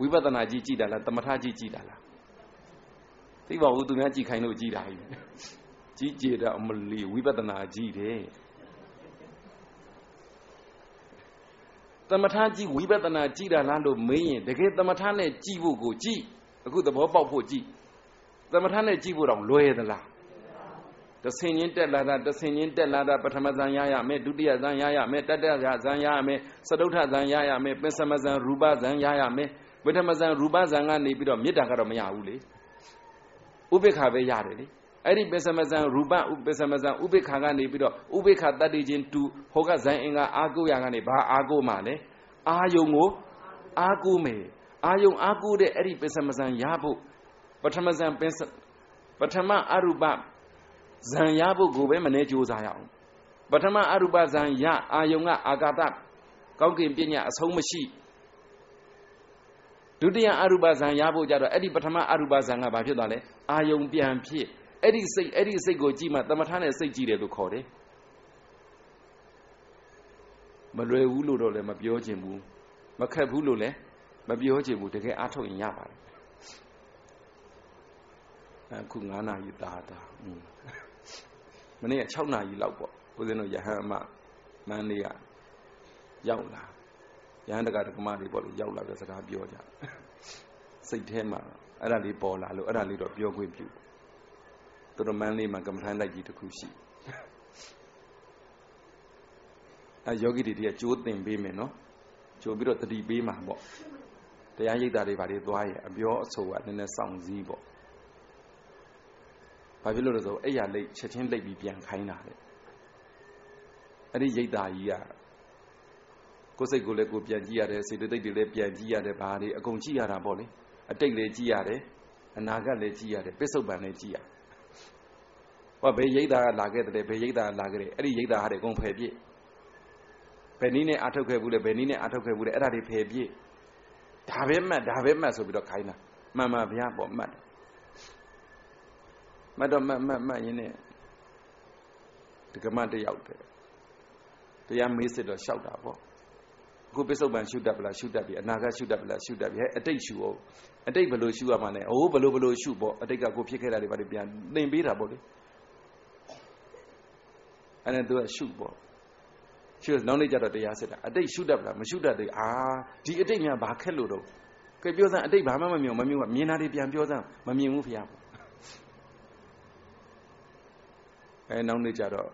ဝိပဿနာကြည့်ကြည့်တာလားတမထကြည့်ကြည့်တာလားသိပါဘူးသူများကြည့်ခိုင်းလို့ကြည့်တာကြီးကြီးကြတာအမလီဝိပဿနာကြီးတယ်သမထကြည့်ဝိပဿနာကြည့်တာလားလို့မေးရင်တကယ်သမထနဲ့ကြည့်ဖို့ကိုကြည့်အခုသဘောပေါက်ဖို့ကြည့်သမထနဲ့ကြည့်ဖို့တော့လွယ်သလား တဆင်ချင်းတက်လာတာတဆင်ချင်းတက်လာတာပထမဇန်ရရမယ်ဒုတိယဇန်ရရမယ်တတရဇန်ရရမယ်စတုထဇန်ရရမယ်ပင်စမဇန်ရူပဇန်ရရမယ်ပထမဇန်ရူပဇန်ကနေပြီးတော့မေတ္တာကတော့မရဘူးလေဥပိ္ပခာပဲရတယ်လေအဲ့ဒီပစ္စမဇန်ရူပဥပစ္စမဇန်ဥပိ္ပခာကနေပြီးတော့ဥပိ္ပခာတတ္တိချင်းတူဟောကဇန်အင်္ဂါအာကုရကနေဘာအာကုမှလဲအာယုံကိုအာကုမယ်အာယုံအာကုတဲ့အဲ့ဒီပစ္စမဇန်ရဖို့ပထမဇန်ပစ္စပထမအရူပ ဇံရဖို့ကိုပဲမနေကြိုးစားရအောင်ပထမအရူပဇံရအာယုံကအာဂတကောင်းကင်ပညာအဆုံးမရှိဒုတိယအရူပဇံရဖို့ကြတော့အဲ့ဒီပထမအရူပဇံကဘာဖြစ်သွားလဲအာယုံပြန်ဖြစ်အဲ့ဒီစိတ်အဲ့ဒီစိတ်ကိုကြည့်မှသမထနဲ့စိတ်ကြည့်တယ်လို့ခေါ်တယ်မလွယ်ဘူးလို့တော့လည်းမပြောချင်ဘူးမခက်ဘူးလို့လည်းမပြောချင်ဘူးတကယ်အားထုတ်ရင်ရပါတယ်အခု9နာရီတာတာ မနေ့က6နာရီလောက်ပေါ့ဦးဇင်းတို့ယဟန်အမမန်းလေးကရောက်လာယဟန်တကတကမတွေပေါ့လေရောက်လာတဲ့စကားပြောကြစိတ်ထဲမှာအဲ့ဒါလေးပေါ်လာလို့အဲ့ဒါလေးတော့ပြောခွင့်ပြုသူတို့မန်းလေးမှာကမ္မထမ်းလိုက်ကြီးတစ်ခုရှိအဲယောဂီတွေတည်းကကြိုးတင်ပေးမယ်နော်ကြိုးပြီးတော့တတိပေးမှာပေါ့တရားရိပ်တာတွေဘာတွေသွားရင်အပြောအဆိုကနည်းနည်းစောင့်စည်းပေါ့ ဘာဖြစ်လို့လဲဆိုအဲ့ရလိတ်ချက်ချင်းလိတ်ပြီးပြန်ခိုင်းတာလေအဲ့ဒီရိတ်တာကြီးကကိုယ်စိတ်ကိုလည်းကိုပြန်ကြည့်ရတယ်စေတသိက်တွေလည်းပြန်ကြည့်ရတယ်ဘာတွေအကုန်ကြည့်ရတာပေါ့လေအတိတ်လည်းကြည့်ရတယ်အနာဂတ်လည်းကြည့်ရတယ်ပစ္စုပန်လည်းကြည့်ရဟောဘယ်ရိတ်တာကလာခဲ့တယ်ဘယ်ရိတ်တာကလာခဲ့တယ်အဲ့ဒီရိတ်တာဟာတွေအကုန်ဖယ်ပြစ်ဘယ်နည်းနဲ့အာထုတ်ခဲ့ဘူးလဲဘယ်နည်းနဲ့အာထုတ်ခဲ့ဘူးလဲအဲ့ဒါတွေဖယ်ပြစ်ဒါပဲမှတ်ဒါပဲမှတ်ဆိုပြီးတော့ခိုင်းတာမှန်မှန်ဗျာပေါ့မှတ်တယ် မတ်တော့မတ်မတ်မတ်ရင်းနဲ့ဒကမတယောက်တဲ့တရားမေးစစ်တော့လျှောက်တာပေါ့အခုပစ္စုပန်ရှုတတ်ပလားရှုတတ်ပြီအနာဂတ်ရှုတတ်ပလားရှုတတ်ပြီဟဲ့အတိတ်ရှုအောင်အတိတ်ဘယ်လိုရှုရမှာလဲအိုးဘယ်လိုဘယ်လိုရှုပေါ့အတိတ်ကကိုဖြစ်ခဲ့တာတွေဘာတွေပြန်သင်ပေးတာပေါ့လေအဲ့ဒါသူကရှုပေါ့ရှုနောက်နေ့ကျတော့တရားစစ်တာအတိတ်ရှုတတ်ပလားမရှုတတ်သေးအာဒီအတိတ်များဘာခက်လို့တော့ကဲပြောစမ်းအတိတ်ဘာမှမမြင်မမြင်မြင်တာတွေပြန်ပြောစမ်းမမြင်ဘူးဖေ။ အဲနောက်နေ့ကျတော့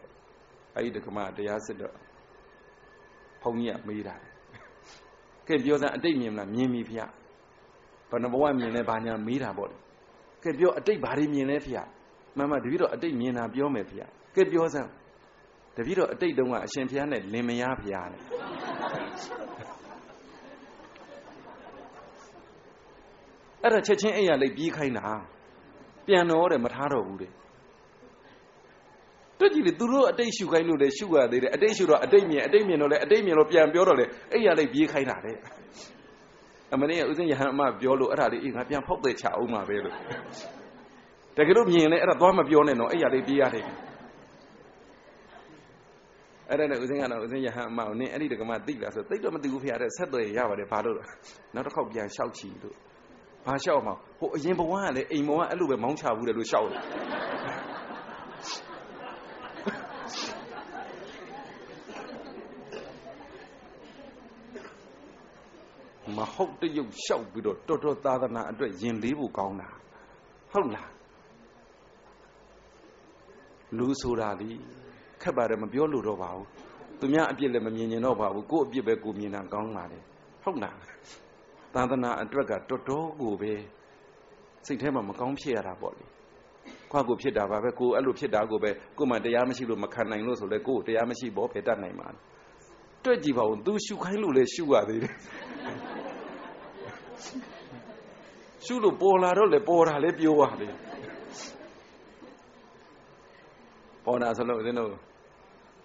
အဲ့ဒီတက္ကမတရားစစ်တော့ဘုန်းကြီးကမေးတာကဲပြောစမ်းအတိတ်မြင်မလားမြင်ပြီဖေဘယ်နှဘဝမြင်လဲဘာညာမေးတာပေါ့လေကဲပြောအတိတ်ဘာတွေမြင်လဲဖေမမတပည့်တော့အတိတ်မြင်တာပြောမယ်ဖေကဲပြောစမ်းတပည့်တော့အတိတ်တုန်းကအရှင်ဖျားနဲ့လင်မယားဖျားနဲ့အဲ့ဒါချက်ချင်းအိမ်ရလိုက်ပြေးခိုင်းတာပြန်တော့တယ်မထားတော့ဘူးတဲ့ တွက်ကြည့်လေသူတို့အတိတ်ရှုခိုင်းလို့လေရှုရသေးတယ်အတိတ်ရှုတော့အတိတ်မြင်အတိတ်မြင်တော့လေအတိတ်မြင်တော့ပြန်ပြောတော့လေအဲ့ရလိုက်ပြေးခိုင်းတာတဲ့အမင်းရဲ့ဥစဉ်ယဟန်အမပြောလို့အဲ့ဒါလေးအေးငါပြန်ဖောက်တဲ့ချအောင်မှာပဲလို့တကယ်လို့မြင်လဲအဲ့ဒါသွားမပြောနဲ့နော်အဲ့ရလေးပြေးရတယ်အဲ့ဒါနဲ့ဥစဉ်ကတော့ဥစဉ်ယဟန်အမကိုနင်းအဲ့ဒီတကမသိလားဆိုသိတော့မသိဘူးဖေရတဲ့ဆက်သွယ်ရပါတယ်ဘာလို့နောက်တစ်ခေါက်ပြန်လျှောက်ချီလို့ဘာလျှောက်မှာဟိုအရင်ဘဝကလည်းအိမ်ဘဝအဲ့လိုပဲမောင်းချဘူးတယ်လို့လျှောက်တယ် မဟုတ်တရုပ်လျှောက်ပြီးတော့တော်တော်သာသနာအတွက်ယင်လေးဖို့ကောင်းတာဟုတ်လားလူဆိုတာဒီခက်ပါတယ်မပြောလို့တော့ပါဘူးသူများအပြစ်လည်းမမြင်ကျင်တော့ပါဘူးကို့အပြစ်ပဲကိုမြင်တာကောင်းပါလေဟုတ်လားသာသနာအတွက်ကတော်တော်ကိုပဲစိတ်ထဲမှာမကောင်းဖြစ်ရတာပေါ့လေခွာကိုဖြစ်တာပါပဲကိုအဲ့လိုဖြစ်တာကိုပဲကိုမှတရားမရှိလို့မခံနိုင်လို့ဆိုလဲကိုတရားမရှိဘောဖေတတ်နိုင်မှာ တွေ့ကြည့်ပါဦး तू ရှုခိုင်းလို့လဲရှုရသေးတယ်ရှုလို့ပေါ်လာတော့လေပေါ်တာလေပြောပါလေပေါ်တာဆိုလို့ဦးဇင်းတို့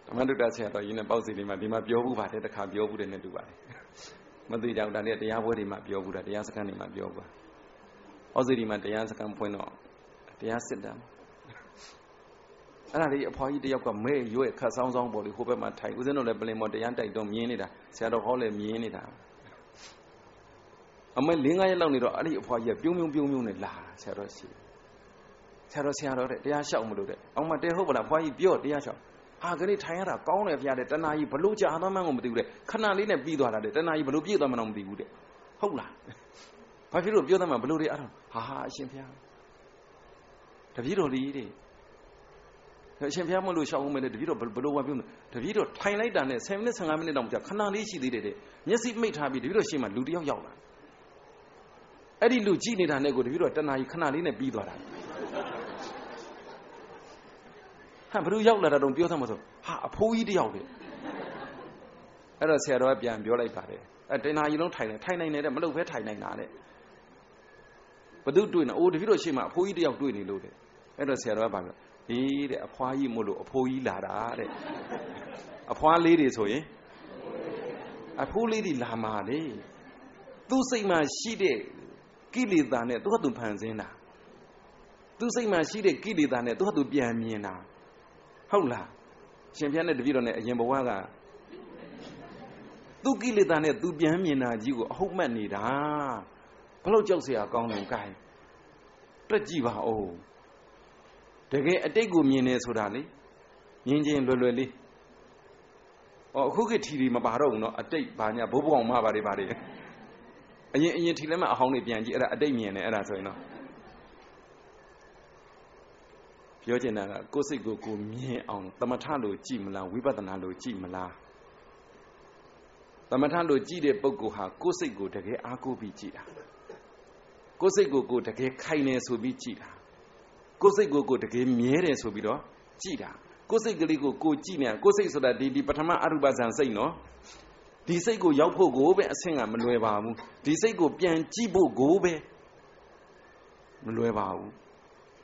ဓမ္မတုတ္တဆရာတော်ကြီးနဲ့ပေါ့စီလေးမှာဒီမှာပြောဘူးပါတယ်တခါပြောဘူးတယ်နဲ့တူပါတယ်မသိကြဘူးဒါနဲ့တရားပွဲတွေမှာပြောဘူးတာတရားစခန်းတွေမှာပြောဘူးဩစီဒီမှာတရားစခန်းဖွင့်တော့တရားစစ်တယ် အဲ့ဒါလေးအဖွားကြီးတယောက်ကမဲရွဲ့ခတ်ဆောင်းဆောင်းပေါ်လေဟိုဘက်မှာထိုင်ဦးဇင်းတို့လည်းပလင်မော်တရားတိုက်တော့မြင်းနေတာဆရာတော်ဟောလည်းမြင်းနေတာအမေ၄၅ရက်လောက်နေတော့အဲ့ဒီအဖွားကြီးကပြုံးပြုံးပြုံးပြုံးနဲ့လာဆရာတော်ရှိဆရာတော်ဆရာတော်တဲ့တရားလျှောက်မလို့တဲ့အောင်မတဲဟုတ်ပါလားဘွားကြီးပြောတရားလျှောက်ဟာကလေးထိုင်ရတာကောင်းတယ်ဖရားတဲ့တဏှာကြီးဘလို့ကြာသွားမှန်းကိုမသိဘူးတဲ့ခဏလေးနဲ့ပြီးသွားတာတဲ့တဏှာကြီးဘလို့ပြည့်သွားမှန်းမသိဘူးတဲ့ဟုတ်လားဘာဖြစ်လို့ပြောသမှာဘလို့တွေအဲ့ဒါဟာဟာအရှင်ဖရားတပည့်တော်လေးတဲ့အ ရှင်ဖရားမလို့ရှောက်ဦးမယ်တဲ့တပည့်တော်ဘလို့ဝါပြုံးတပည့်တော်ထိုင်လိုက်တာနဲ့10မိနစ်15မိနစ်တောင်ကြာခဏလေးရှိသေးတယ်တဲ့မျက်စိမိတ်ထားပြီးတပည့်တော်ရှေ့မှာလူတယောက်ရောက်လာအဲ့ဒီလူကြည့်နေတာနဲ့ကိုတပည့်တော်တဏှာကြီးခဏလေးနဲ့ပြီးသွားတာဟာဘလို့ရောက်လာတာတော့ပြောသမှာဆိုဟာအဖိုးကြီးတယောက်တဲ့အဲ့တော့ဆရာတော်ကပြန်ပြောလိုက်ပါတယ်အဲတဏှာကြီးလုံးထိုင်တယ်ထိုင်နိုင်တယ်တဲ့မလုပ်ဘဲထိုင်နိုင်တာတဲ့ဘသူတွေ့နေအိုးတပည့်တော်ရှေ့မှာအဖိုးကြီးတယောက်တွေ့နေလို့တဲ့အဲ့တော့ဆရာတော်ကပြော ဟေးတဲ့အဖွားကြီးမို့လို့အဖိုးကြီးလာတာတဲ့အဖွားလေးတွေဆိုရင်အဖိုးလေးတွေလာမှာလေသူ့စိတ်မှာရှိတဲ့ကိလေသာနဲ့သူ့ဟာသူဖန်ဆင်းတာသူ့စိတ်မှာရှိတဲ့ကိလေသာနဲ့သူ့ဟာသူပြန်မြင်တာဟုတ်လားရှင်ဖျားနဲ့တပည့်တော်နဲ့အရင်ဘဝကသူကိလေသာနဲ့သူပြန်မြင်တာကြီးကိုအဟုတ်မှတ်နေတာဘလို့ကြောက်เสียကောင်းတယ်ကိုင်းတွက်ကြည့်ပါဦး တကယ်အတိတ်ကိုမြင်နေဆိုတာလေမြင်ချင်းလွယ်လွယ်လေးဩအခုခေတ်ထီတွေမပါတော့ဘူးเนาะအတိတ်ဘာညာဘိုးဘွားအောင်မပါတယ်ပါတယ်အရင်အရင်ထီလည်းမအဟောင်းတွေပြန်ကြည့်အဲ့ဒါအတိတ်မြင်တယ်အဲ့ဒါဆိုရင်တော့ပြောချင်တာကကိုယ်စိတ်ကိုကိုမြင်အောင်တမထလို့ကြည့်မလားဝိပဿနာလို့ကြည့်မလားတမထလို့ကြည့်တဲ့ပုဂ္ဂိုလ်ဟာကိုယ်စိတ်ကိုတကယ်အားကိုးပြီးကြည့်တာကိုယ်စိတ်ကိုကိုတကယ်ခိုင်နေဆိုပြီးကြည့်တာ ကိုယ်စိတ်ကိုကိုတကယ်မြဲတယ်ဆိုပြီးတော့ကြည်တာကိုယ်စိတ်ကလေးကိုကိုကြည်နေကိုယ်စိတ်ဆိုတာဒီဒီပထမအရူပဇံစိတ်နော်ဒီစိတ်ကိုရောက်ဖို့ကိုပဲအဆင့်ကမလွယ်ပါဘူးဒီစိတ်ကိုပြန်ကြည့်ဖို့ကိုပဲမလွယ်ပါဘူး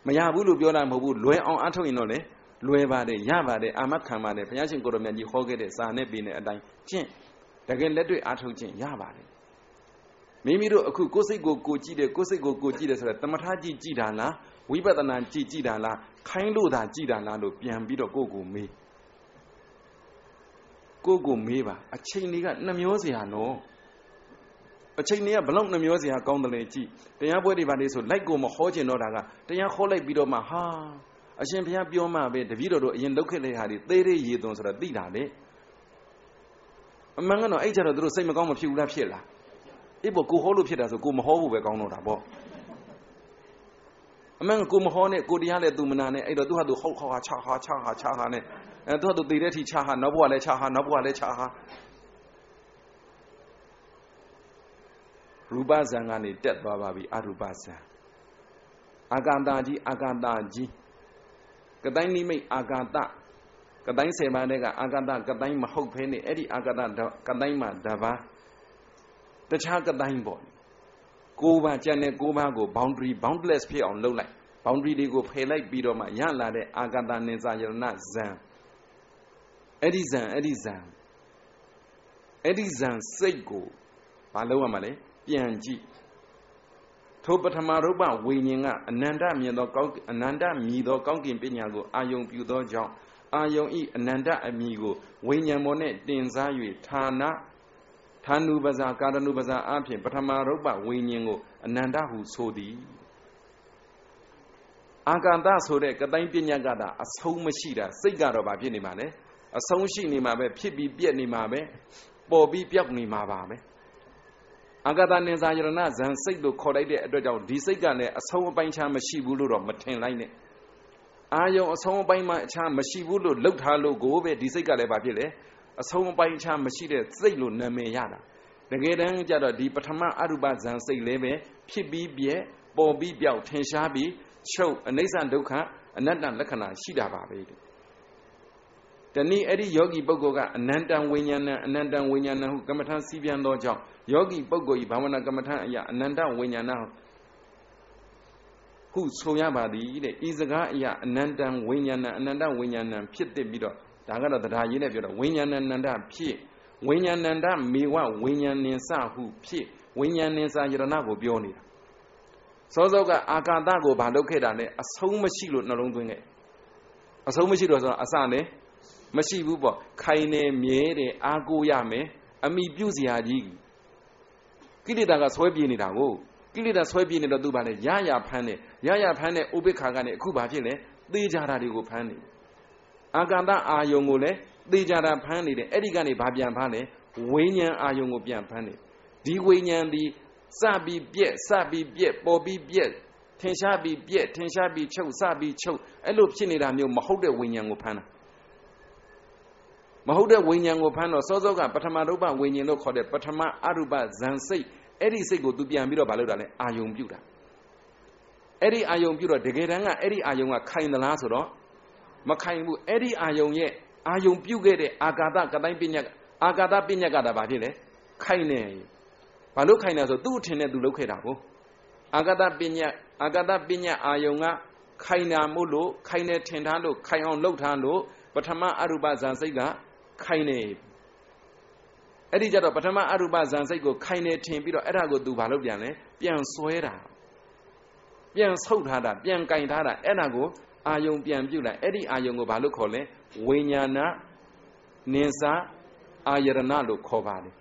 မရဘူးလို့ပြောတာမဟုတ်ဘူးလွယ်အောင်အထုတ်ရင်တော့လေလွယ်ပါတယ်ရပါတယ်အာမခံပါတယ်ဘုရားရှင်ကိုရမြတ်ကြီးဟောခဲ့တဲ့စာနဲ့ပေနဲ့အတိုင်းကျင့်တကယ်လက်တွေ့အထုတ်ခြင်းရပါတယ်မိမိတို့အခုကိုယ်စိတ်ကိုကိုကြည့်တယ်ကိုယ်စိတ်ကိုကိုကြည့်တယ်ဆိုတာတမထာကြည့်ကြည့်တာလား ဝိပဿနာကြည့်ကြည့်တာလားခိုင်းလို့သာကြည့်တာလားလို့ပြန်ပြီးတော့ကိုယ့်ကိုမေးကိုယ့်ကိုမေးပါအချိန်တွေကနှမျောစရာနော်အချိန်တွေကဘလောက်နှမျောစရာကောင်းတယ်လေကြည့်တရားပွဲတွေပါလေဆိုလိုက်ကိုမဟောကျင်တော့တာကတရားဟောလိုက်ပြီးတော့မှဟာအရှင်ဘုရားပြောမှပဲတပည့်တော်တို့အရင်လောက်ခဲ့တဲ့ဟာတွေသေးသေးရေသွန်ဆိုတာသိတာလေအမှန်ကတော့အဲ့ကြတော့သူတို့စိတ်မကောင်းမဖြစ်ဘူးလားဖြစ်လားအေးပေါ့ကိုဟောလို့ဖြစ်တာဆိုကိုမဟောဖို့ပဲကောင်းတော့တာပေါ့ အမှန်ကိုမဟောနဲ့ကိုတရားလည်းသူမနာနဲ့အဲ့တော့သူဟာသူဟုတ်ဟောဟာချဟာချဟာချဟာနဲ့အဲသူဟာသူတည်တဲ့အထိချဟာနောက်ဘဝလည်းချဟာနောက်ဘဝလည်းချဟာရူပဇံကနေတက်သွားပါပြီအရူပဇံအာကာတကြီးအာကာတကြီးကတိုင်းနိမိတ်အာကာတကတိုင်းဆယ်ပါးတဲ့ကအာကာတကတိုင်းမဟုတ်ဖဲနဲ့အဲ့ဒီအာကာတကတိုင်းမှာတပါးတခြားကတိုင်းပေါ့ ကိုးပါးကျန်တဲ့ကိုးပါးကို boundary boundless ဖြစ်အောင်လုပ်လိုက် boundary တွေကိုဖယ်လိုက်ပြီးတော့မှရလာတဲ့အာဂတနိဇာယရဏဇံအဲ့ဒီဇံအဲ့ဒီဇံအဲ့ဒီဇံစိတ်ကိုမလုပ်ရမှာလေပြန်ကြည့်ထိုပထမရုပဝိညာဉ်ကအနန္တမြင်သောကောင်းအနန္တမြည်သောကောင်းကင်ပညာကိုအာယုံပြုသောကြောင့်အာယုံဤအနန္တအမိကိုဝိညာဉ်ပေါ်နဲ့တင်စား၍ဌာန ဌာနုပဇာကာရဏုပဇာအဖြစ်ပထမရုပဝိညာဉ်ကိုအနန္တဟုဆိုသည်အာကန္တဆိုတဲ့ကတိုင်းပညာကတာအဆုံးမရှိတာစိတ်ကတော့ဗာဖြစ်နေမှာလေအဆုံးရှိနေမှာပဲဖြစ်ပြီးပြက်နေမှာပဲပေါ်ပြီးပြောက်နေမှာပါပဲအာဂတနိဇာယရဏဇံစိတ်လို့ခေါ်လိုက်တဲ့အတွက်ကြောင့်ဒီစိတ်ကလည်းအဆုံးအပိုင်းခြားမရှိဘူးလို့တော့မထင်လိုက်နဲ့အာယုံအဆုံးအပိုင်းမှအခြားမရှိဘူးလို့လှုပ်ထားလို့ကိုပဲဒီစိတ်ကလည်းဗာဖြစ်လေ အဆုံးအပိုင်းခြားမရှိတဲ့စိတ်လို့နာမည်ရတာတကယ်တမ်းကျတော့ဒီပထမအရူပဇံစိတ်လည်းပဲဖြစ်ပြီးပြက်ပေါ်ပြီးပြောက်ထင်ရှားပြီးချုပ်အနိစ္စဒုက္ခအနတ္တလက္ခဏာရှိတာပါပဲတနည်းအဲ့ဒီယောဂီပုဂ္ဂိုလ်ကအနန္တဝိညာဏအနန္တဝိညာဏဟုကမ္မထစီးပြန်သောကြောင့်ယောဂီပုဂ္ဂိုလ်ဤဘာဝနာကမ္မထအရာအနန္တဝိညာဏဟုဆိုရပါသည်တဲ့ဤစကားအရာအနန္တဝိညာဏအနန္တဝိညာဏဖြစ်တဲ့ပြီးတော့ ဒါကတော့တရားရေးနဲ့ပြောတော့ဝိညာဏနန္တဖြစ်ဝိညာဏန္တမေဝဝိညာဉ်နင်စဟုဖြစ်ဝိညာဉ်နင်စာယရဏကိုပြောနေတာစောစောကအာကာသကိုဘာလုပ်ခဲ့တာလဲအဆုံးမရှိလို့နှလုံးသွင်းခဲ့အဆုံးမရှိတော့ဆိုတော့အစနဲ့မရှိဘူးပေါ့ခိုင်နေမြဲတယ်အာကိုရမယ်အမိပြုစရာကြီးကိလေသာကဆွဲပြေးနေတာကိုကိလေသာဆွဲပြနေတော့သူဘာလဲရရဖမ်းတယ်ရရဖမ်းတဲ့ဥပိ္ပခါကနေအခုဘာဖြစ်လဲသေကြတာတွေကိုဖမ်းနေ အာကန္တအာယုံကိုလည်းသေကြတာဖမ်းနေတယ်အဲ့ဒီကနေဘာပြန်ဖမ်းလဲဝိညာဉ်အာယုံကိုပြန်ဖမ်းတယ်ဒီဝိညာဉ်ဒီစပြီးပြက်စပြီးပြက်ပေါ်ပြီးပြက်ထင်ရှားပြီးပြက်ထင်ရှားပြီးချုပ်စပြီးချုပ်အဲ့လိုဖြစ်နေတာမျိုးမဟုတ်တဲ့ဝိညာဉ်ကိုဖမ်းတာမဟုတ်တဲ့ဝိညာဉ်ကိုဖမ်းတော့စောစောကပထမရူပဝိညာဉ်လို့ခေါ်တဲ့ပထမအရူပဇန်စိတ်အဲ့ဒီစိတ်ကိုသူပြန်ပြီးတော့မလုပ်တာလဲအာယုံပြုတာအဲ့ဒီအာယုံပြုတော့တကယ်တမ်းကအဲ့ဒီအာယုံကခိုင်သလားဆိုတော့ မခိုင်ဘူးအဲ့ဒီအာယုံရဲ့အာယုံပြုခဲ့တဲ့အာကာသကတိုင်းပညာအာကာသပညာကတာဘာဖြစ်လဲခိုင်နေဘာလို့ခိုင်နေဆိုသူ့အထင်နဲ့သူလုပ်ခဲ့တာကိုအာကာသပညာအာကာသပညာအာယုံကခိုင်နာမို့လို့ခိုင်နေထင်ထားလို့ခိုင်အောင်လှုပ်ထားလို့ပထမအရူပဇန်စိတ်ကခိုင်နေအဲ့ဒီကြတော့ပထမအရူပဇန်စိတ်ကိုခိုင်နေထင်ပြီးတော့အဲ့ဒါကိုသူဘာလုပ်ပြန်လဲပြန်ဆွဲတာပြန်ဆုပ်ထားတာပြန်ကင်ထားတာအဲ့ဒါကို အာယုံပြန်ပြုတ်လိုက်အဲ့ဒီအာယုံကိုဘာလို့ခေါ်လဲဝိညာဏနိစာအာယရဏလို့ခေါ်ပါတယ်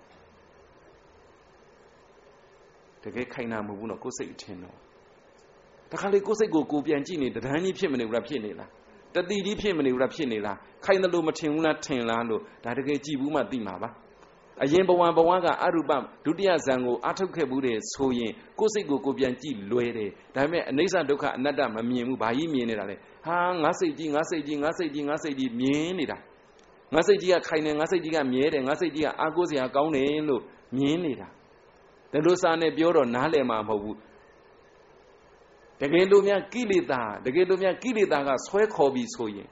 တကယ်ခိုင်နာမဟုတ်ဘူးနော်ကိုယ်စိတ်အထင်တော့တခါလေကိုယ်စိတ်ကိုကိုပြန်ကြည့်နေတဒန်းကြီးဖြစ်မနေဘူးလားဖြစ်နေလားတတိကြီးဖြစ်မနေဘူးလားဖြစ်နေလားခိုင်တယ်လို့မထင်ဘူးလားထင်လားလို့ဒါတကယ်ကြည့်ဘူးမှသိမှာပါ အရင်ဘဝဘဝကအရုပဒုတိယဇံကိုအထုတ်ခဲ့ဘူးတဲ့ဆိုရင်ကိုယ်စိတ်ကိုကိုပြန်ကြည့်လွဲတယ်ဒါပေမဲ့အနိစ္စဒုက္ခအနတ္တမမြင်ဘူးဘာကြီးမြင်နေတာလဲဟာငါစိတ်ကြီးငါစိတ်ကြီးငါစိတ်ကြီးငါစိတ်ကြီးမြင်နေတာငါစိတ်ကြီးကခိုင်တယ်ငါစိတ်ကြီးကမြဲတယ်ငါစိတ်ကြီးကအာကိုးစရာကောင်းတယ်လို့မြင်နေတာဒါလို့စာနဲ့ပြောတော့နားလည်မှာမဟုတ်ဘူးတကယ်လို့များကိလေသာတကယ်လို့များကိလေသာကဆွဲခေါ်ပြီးဆိုရင်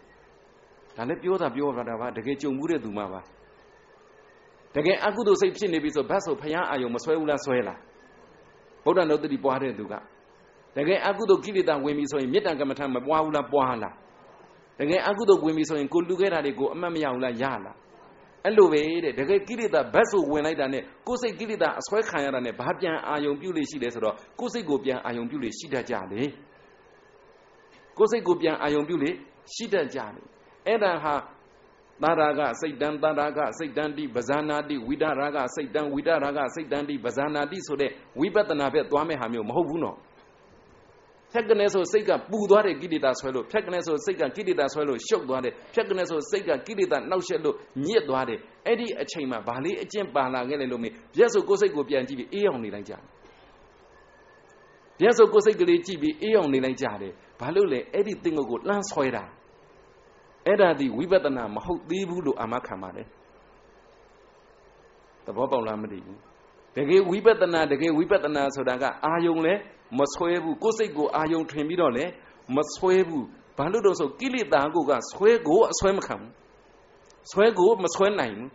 ဒါလည်းပြောတာပြောတာပါတကယ်ကြုံမှုတဲ့သူမှပါ တကယ်အကုသိုလ်စိတ်ဖြစ်နေပြီဆိုဘတ်ဆိုဖျားအာယုံမဆွဲဘူးလားဆွဲလားဗုဒ္ဓနုတ္တိပွားတဲ့သူကတကယ်အကုသိုလ်ကိလေသာဝင်ပြီဆိုရင်မေတ္တာကမ္မထမပွားဘူးလားပွားလားတကယ်အကုသိုလ်ဝင်ပြီဆိုရင်ကိုလူခဲ့တာတွေကိုအမှတ်မရဘူးလားရလားအဲ့လိုပဲတဲ့တကယ်ကိလေသာဘတ်ဆိုဝင်လိုက်တာနဲ့ကိုယ်စိတ်ကိလေသာအစွဲခံရတာနဲ့ဘာပြန်အာယုံပြုလို့ရှိလဲဆိုတော့ကိုယ်စိတ်ကိုပြန်အာယုံပြုလို့ရှိတတ်ကြလေကိုယ်စိတ်ကိုပြန်အာယုံပြုလို့ရှိတတ်ကြလေအဲ့ဒါဟာ သာရာကစိတ်တံသာရာကစိတ်တံတိပဇာနာတိဝိဒရာကစိတ်တံဝိဒရာကစိတ်တံတိပဇာနာတိဆိုတဲ့ဝိပဿနာဘက်သွားမဲ့ဟာမျိုးမဟုတ်ဘူးနော်ဖြတ်ကနေဆိုစိတ်ကပူသွားတဲ့ကိလေသာဆွဲလို့ဖြတ်ကနေဆိုစိတ်ကကိလေသာဆွဲလို့ရှုပ်သွားတယ်ဖြတ်ကနေဆိုစိတ်ကကိလေသာနှောက်ယှက်လို့ညစ်သွားတယ်အဲ့ဒီအချိန်မှာဗာလေးအကျင့်ပါလာခဲ့လေလို့မေပြက်ဆိုကိုယ်စိတ်ကိုပြန်ကြည့်ပြီးအေးအောင်နေလိုက်ကြတယ်ပြက်ဆိုကိုယ်စိတ်ကလေးကြည့်ပြီးအေးအောင်နေလိုက်ကြတယ်ဘာလို့လဲအဲ့ဒီသင်္ကုတ်ကိုလှမ်းဆွဲတာ အဲ့ဒါဒီဝိပဿနာမဟုတ်သေးဘူးလို့အာမခံပါတယ်သဘောပေါက်လားမသိဘူးတကယ်ဝိပဿနာတကယ်ဝိပဿနာဆိုတာကအာယုံလဲမဆွဲဘူးကိုယ်စိတ်ကိုအာယုံထွင်ပြီးတော့လဲမဆွဲဘူးဘာလို့တော့ဆိုကိလေသာကိုကဆွဲကိုအဆွဲမခံဘူးဆွဲကိုမဆွဲနိုင်ဘူး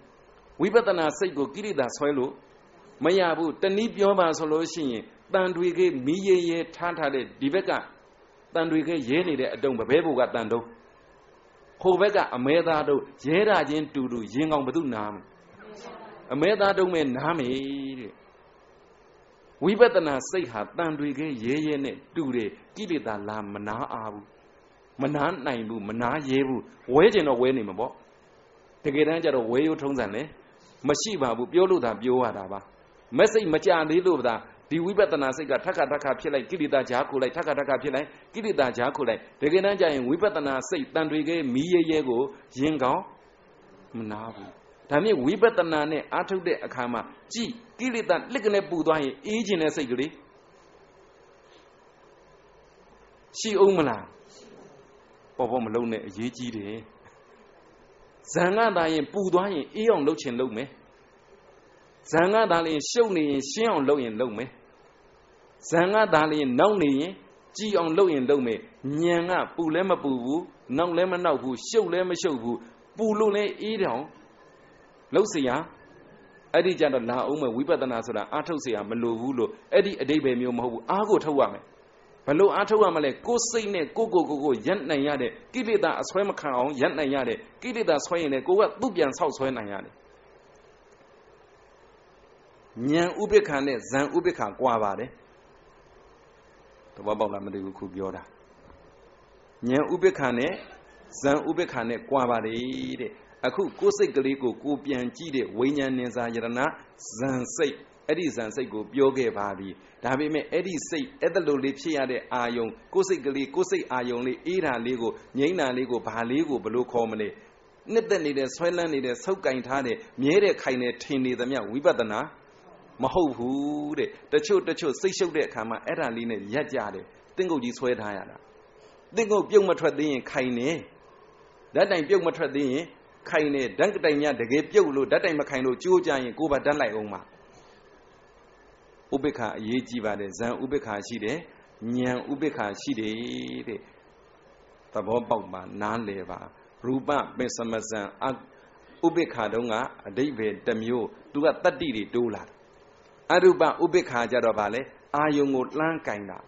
ဝိပဿနာစိတ်ကိုကိလေသာဆွဲလို့မရဘူးတနည်းပြောပါဆိုလို့ရှိရင်တန်တွေကမီးရဲရဲထားထားတဲ့ဒီဘက်ကတန်တွေကရဲနေတဲ့အတုံးဘဲဘိုကတန်တုံး ဟိုဘက်ကအမဲသားတို့ရဲတာချင်းတူတူရင်ကောင်ဘသူနာမအမဲသားတုံးမဲ့နားမေတဲ့ဝိပဿနာစိတ်ဟာတန်တွေကရဲရဲနဲ့တူတယ်ကိလေသာလာမနာအားဘူးမနာနိုင်ဘူးမနာရဲဘူးဝဲကျင်တော့ဝဲနေမှာပေါ့တကယ်တမ်းကျတော့ဝဲရိုးထုံးစံလဲမရှိပါဘူးပြောလို့သာပြောရတာပါမက်စိတ်မကြသေးလို့သာ ဒီဝိပဿနာစိတ်ကထက်ခါထက်ခါဖြစ်လိုက်ကိလေသာကြားခုလိုက်ထက်ခါထက်ခါဖြစ်လိုက်ကိလေသာကြားခုလိုက်တကယ်တမ်းကျရင်ဝိပဿနာစိတ်တန်တွေကမီးရဲရဲကိုရင်ကောင်းမနာဘူးဒါမြင့်ဝိပဿနာနဲ့အာထုတ်တဲ့အခါမှာကြည်ကိလေသာလက်ကနေပူသွားရင်အေးခြင်းတဲ့စိတ်ကလေးရှိအောင်မလားပေါ်ပေါ်မလုံးနဲ့အရေးကြီးတယ်ဇံကသာရင်ပူသွားရင်အေးအောင်လှုပ်ချင်လှုပ်မယ်ဇံကသာလျင်ရှုပ်နေရင်ရှင်းအောင်လုပ်ရင်လုပ်မယ် ဇံကသာလျင်နောက်နေရင်ကြည်အောင်လုပ်ရင်လုပ်မယ်ညံကပူလည်းမပူဘူးနောက်လည်းမနောက်ဘူးရှုပ်လည်းမရှုပ်ဘူးပူလို့လည်းအေးတောင်လှုပ်เสียအဲ့ဒီကြတော့လာအောင်မဲ့ဝိပဿနာဆိုတာအာထုတ်เสียမလိုဘူးလို့အဲ့ဒီအတိတ်ပဲမျိုးမဟုတ်ဘူးအားကိုထုတ်ရမယ်ဘလို့အားထုတ်ရမလဲကိုယ်စိတ်နဲ့ကိုကိုကိုကိုရက်နိုင်ရတဲ့ကိလေသာအဆွဲမခံအောင်ရက်နိုင်ရတဲ့ကိလေသာဆွဲရင်လည်းကိုကသူ့ပြန်ဆောက်ဆွဲနိုင်ရတယ်ဉာဏ်ဥပိ္ပခာနဲ့ဇံဥပိ္ပခာကွာပါတယ် သဘောပေါက်လားမသိဘူးခုပြောတာဉာဏ်ဥပိ္ပခာနဲ့ဇံဥပိ္ပခာနဲ့ကွာပါတယ်တဲ့အခုကိုယ်စိတ်ကလေးကိုကိုပြန်ကြည့်တဲ့ဝိညာဉ်ဉ္စာယရဏဇံစိတ်အဲ့ဒီဇန်စိတ်ကိုပြောခဲ့ပါပြီဒါပေမဲ့အဲ့ဒီစိတ်အဲ့ဒါလိုလေးဖြစ်ရတဲ့အာယုံကိုယ်စိတ်ကလေးကိုယ်စိတ်အာယုံလေးအေးတာလေးကိုငြိမ့်တာလေးကိုဘာလေးကိုဘလို့ခေါ်မလဲနှစ်သက်နေတဲ့ဆွဲလန်းနေတဲ့ဆုပ်ကင်ထားတဲ့မြဲတဲ့ခိုင်တဲ့ထင်နေသမျှဝိပဿနာ မဟုတ်ဘူးတဲ့တချို့တချို့စိတ်ရှုပ်တဲ့အခါမှာအဲ့ဒါလေးနဲ့ရက်ကြတယ်တင်းကုတ်ကြီးဆွဲထားရတာတင်းကုတ်ပြုတ်မထွက်သေးရင်ခိုင်နေဓာတ်တိုင်ပြုတ်မထွက်သေးရင်ခိုင်နေဓာတ်တိုင်များတကယ်ပြုတ်လို့ဓာတ်တိုင်မခိုင်လို့ကြိုးကြရင်ကိုယ်ပါဓာတ်လိုက်အောင်ပါဥပိ္ပခာအရေးကြီးပါတယ်ဇံဥပိ္ပခာရှိတယ်ဉာဏ်ဥပိ္ပခာရှိတယ်တဲ့သဘောပေါက်ပါနားလည်ပါရူပပင်စမဇံဥပိ္ပခာတုံးကအဓိပ္ပာယ်တစ်မျိုးသူကတတ္တိတွေတိုးလာ အရူပဥပိ္ပခာကြတော့ဗာလဲအာယုံကိုလှမ်းကင်တာ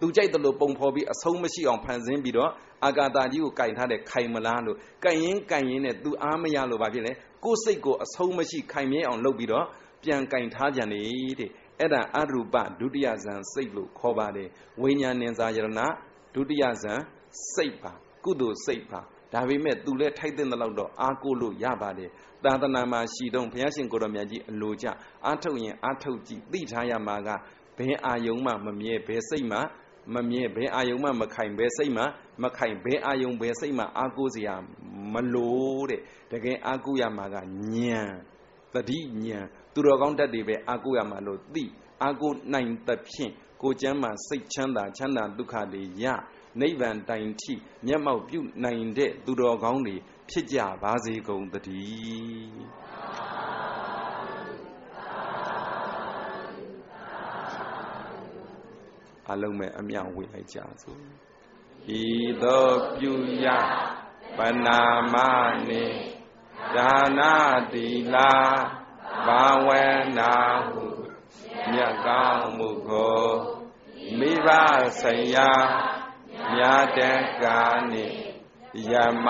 သူကြိုက်တယ်လို့ပုံဖော်ပြီးအဆုံးမရှိအောင်ဖန်ဆင်းပြီးတော့အာကာတာကြီးကိုကင်ထားတဲ့ခိုင်မလားလို့ကင်ရင်ကင်ရင်နဲ့သူအားမရလို့ဗာဖြစ်လဲကိုယ်စိတ်ကိုအဆုံးမရှိခိုင်မြဲအောင်လုပ်ပြီးတော့ပြန်ကင်ထားကြနေတဲ့အဲ့ဒါအရူပဒုတိယဇန်စိတ်လို့ခေါ်ပါတယ်ဝိညာဉ်ဉ္စာယရဏဒုတိယဇန်စိတ်ပါကုသိုလ်စိတ်ပါ ဒါပေမဲ့သူလည်းထိုက်တဲ့လောက်တော့အာကိုလို့ရပါတယ်သာသနာမှာရှိတော့ဘုရားရှင်ကိုတော်မြတ်ကြီးအလိုကြအာထုတ်ရင်အာထုတ်ကြည့်သိထားရမှာကဘယ်အာယုံမှမမြဲဘယ်စိတ်မှမမြဲဘယ်အာယုံမှမခိုင်ဘယ်စိတ်မှမခိုင်ဘယ်အာယုံဘယ်စိတ်မှအာကိုစရာမလို့တဲ့တကယ်အာကိုရမှာကညံတတိညံသူတော်ကောင်းတတ်တွေပဲအာကိုရမှာလို့သိအာကိုနိုင်သဖြင့်ကိုကျမ်းမှာစိတ်ချမ်းသာချမ်းသာဒုက္ခတွေရ နိဗ္ဗာန်တိုင်ထိမျက်မှောက်ပြုနိုင်တဲ့သူတော်ကောင်းတွေဖြစ်ကြပါစေကုန်သတည်းအလုံးမဲ့အမြောက်ဝေလိုက်ကြစို့ဤသို့ပြုရပနာမနေဒါနာတိလာဘာဝနာဟုမြတ်ကောင်းမှုကိုမိဘဆရာ မြတ်တဲ့ကာနိယမ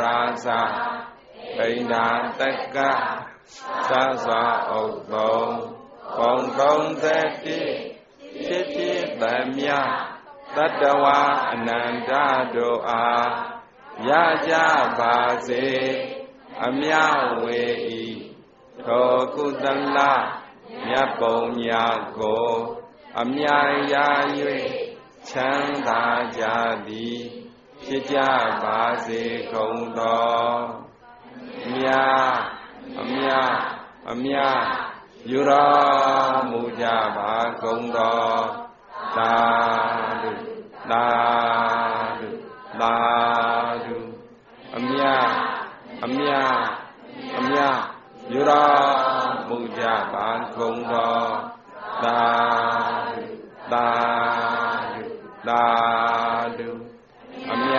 ရာဇာဗိန္ဒာတက္ကသစွာဥပ္ပုံပုံ30ဖြစ်ဖြစ်သမျှတတဝအနန္တတို့အားရကြပါစေအမြဝေဤသောကုသလမြတ်ပုံများကို အမြရာ၍ ချမ်းသာကြသည်ဖြစ်ကြပါစေကုန်သောမြတ်အမြအမြယူတော်မူကြပါကုန်သောသာဓုသာဓုသာဓုအမြအမြအမြယူတော်မူကြပါကုန်သောသာ သာဓုအမြ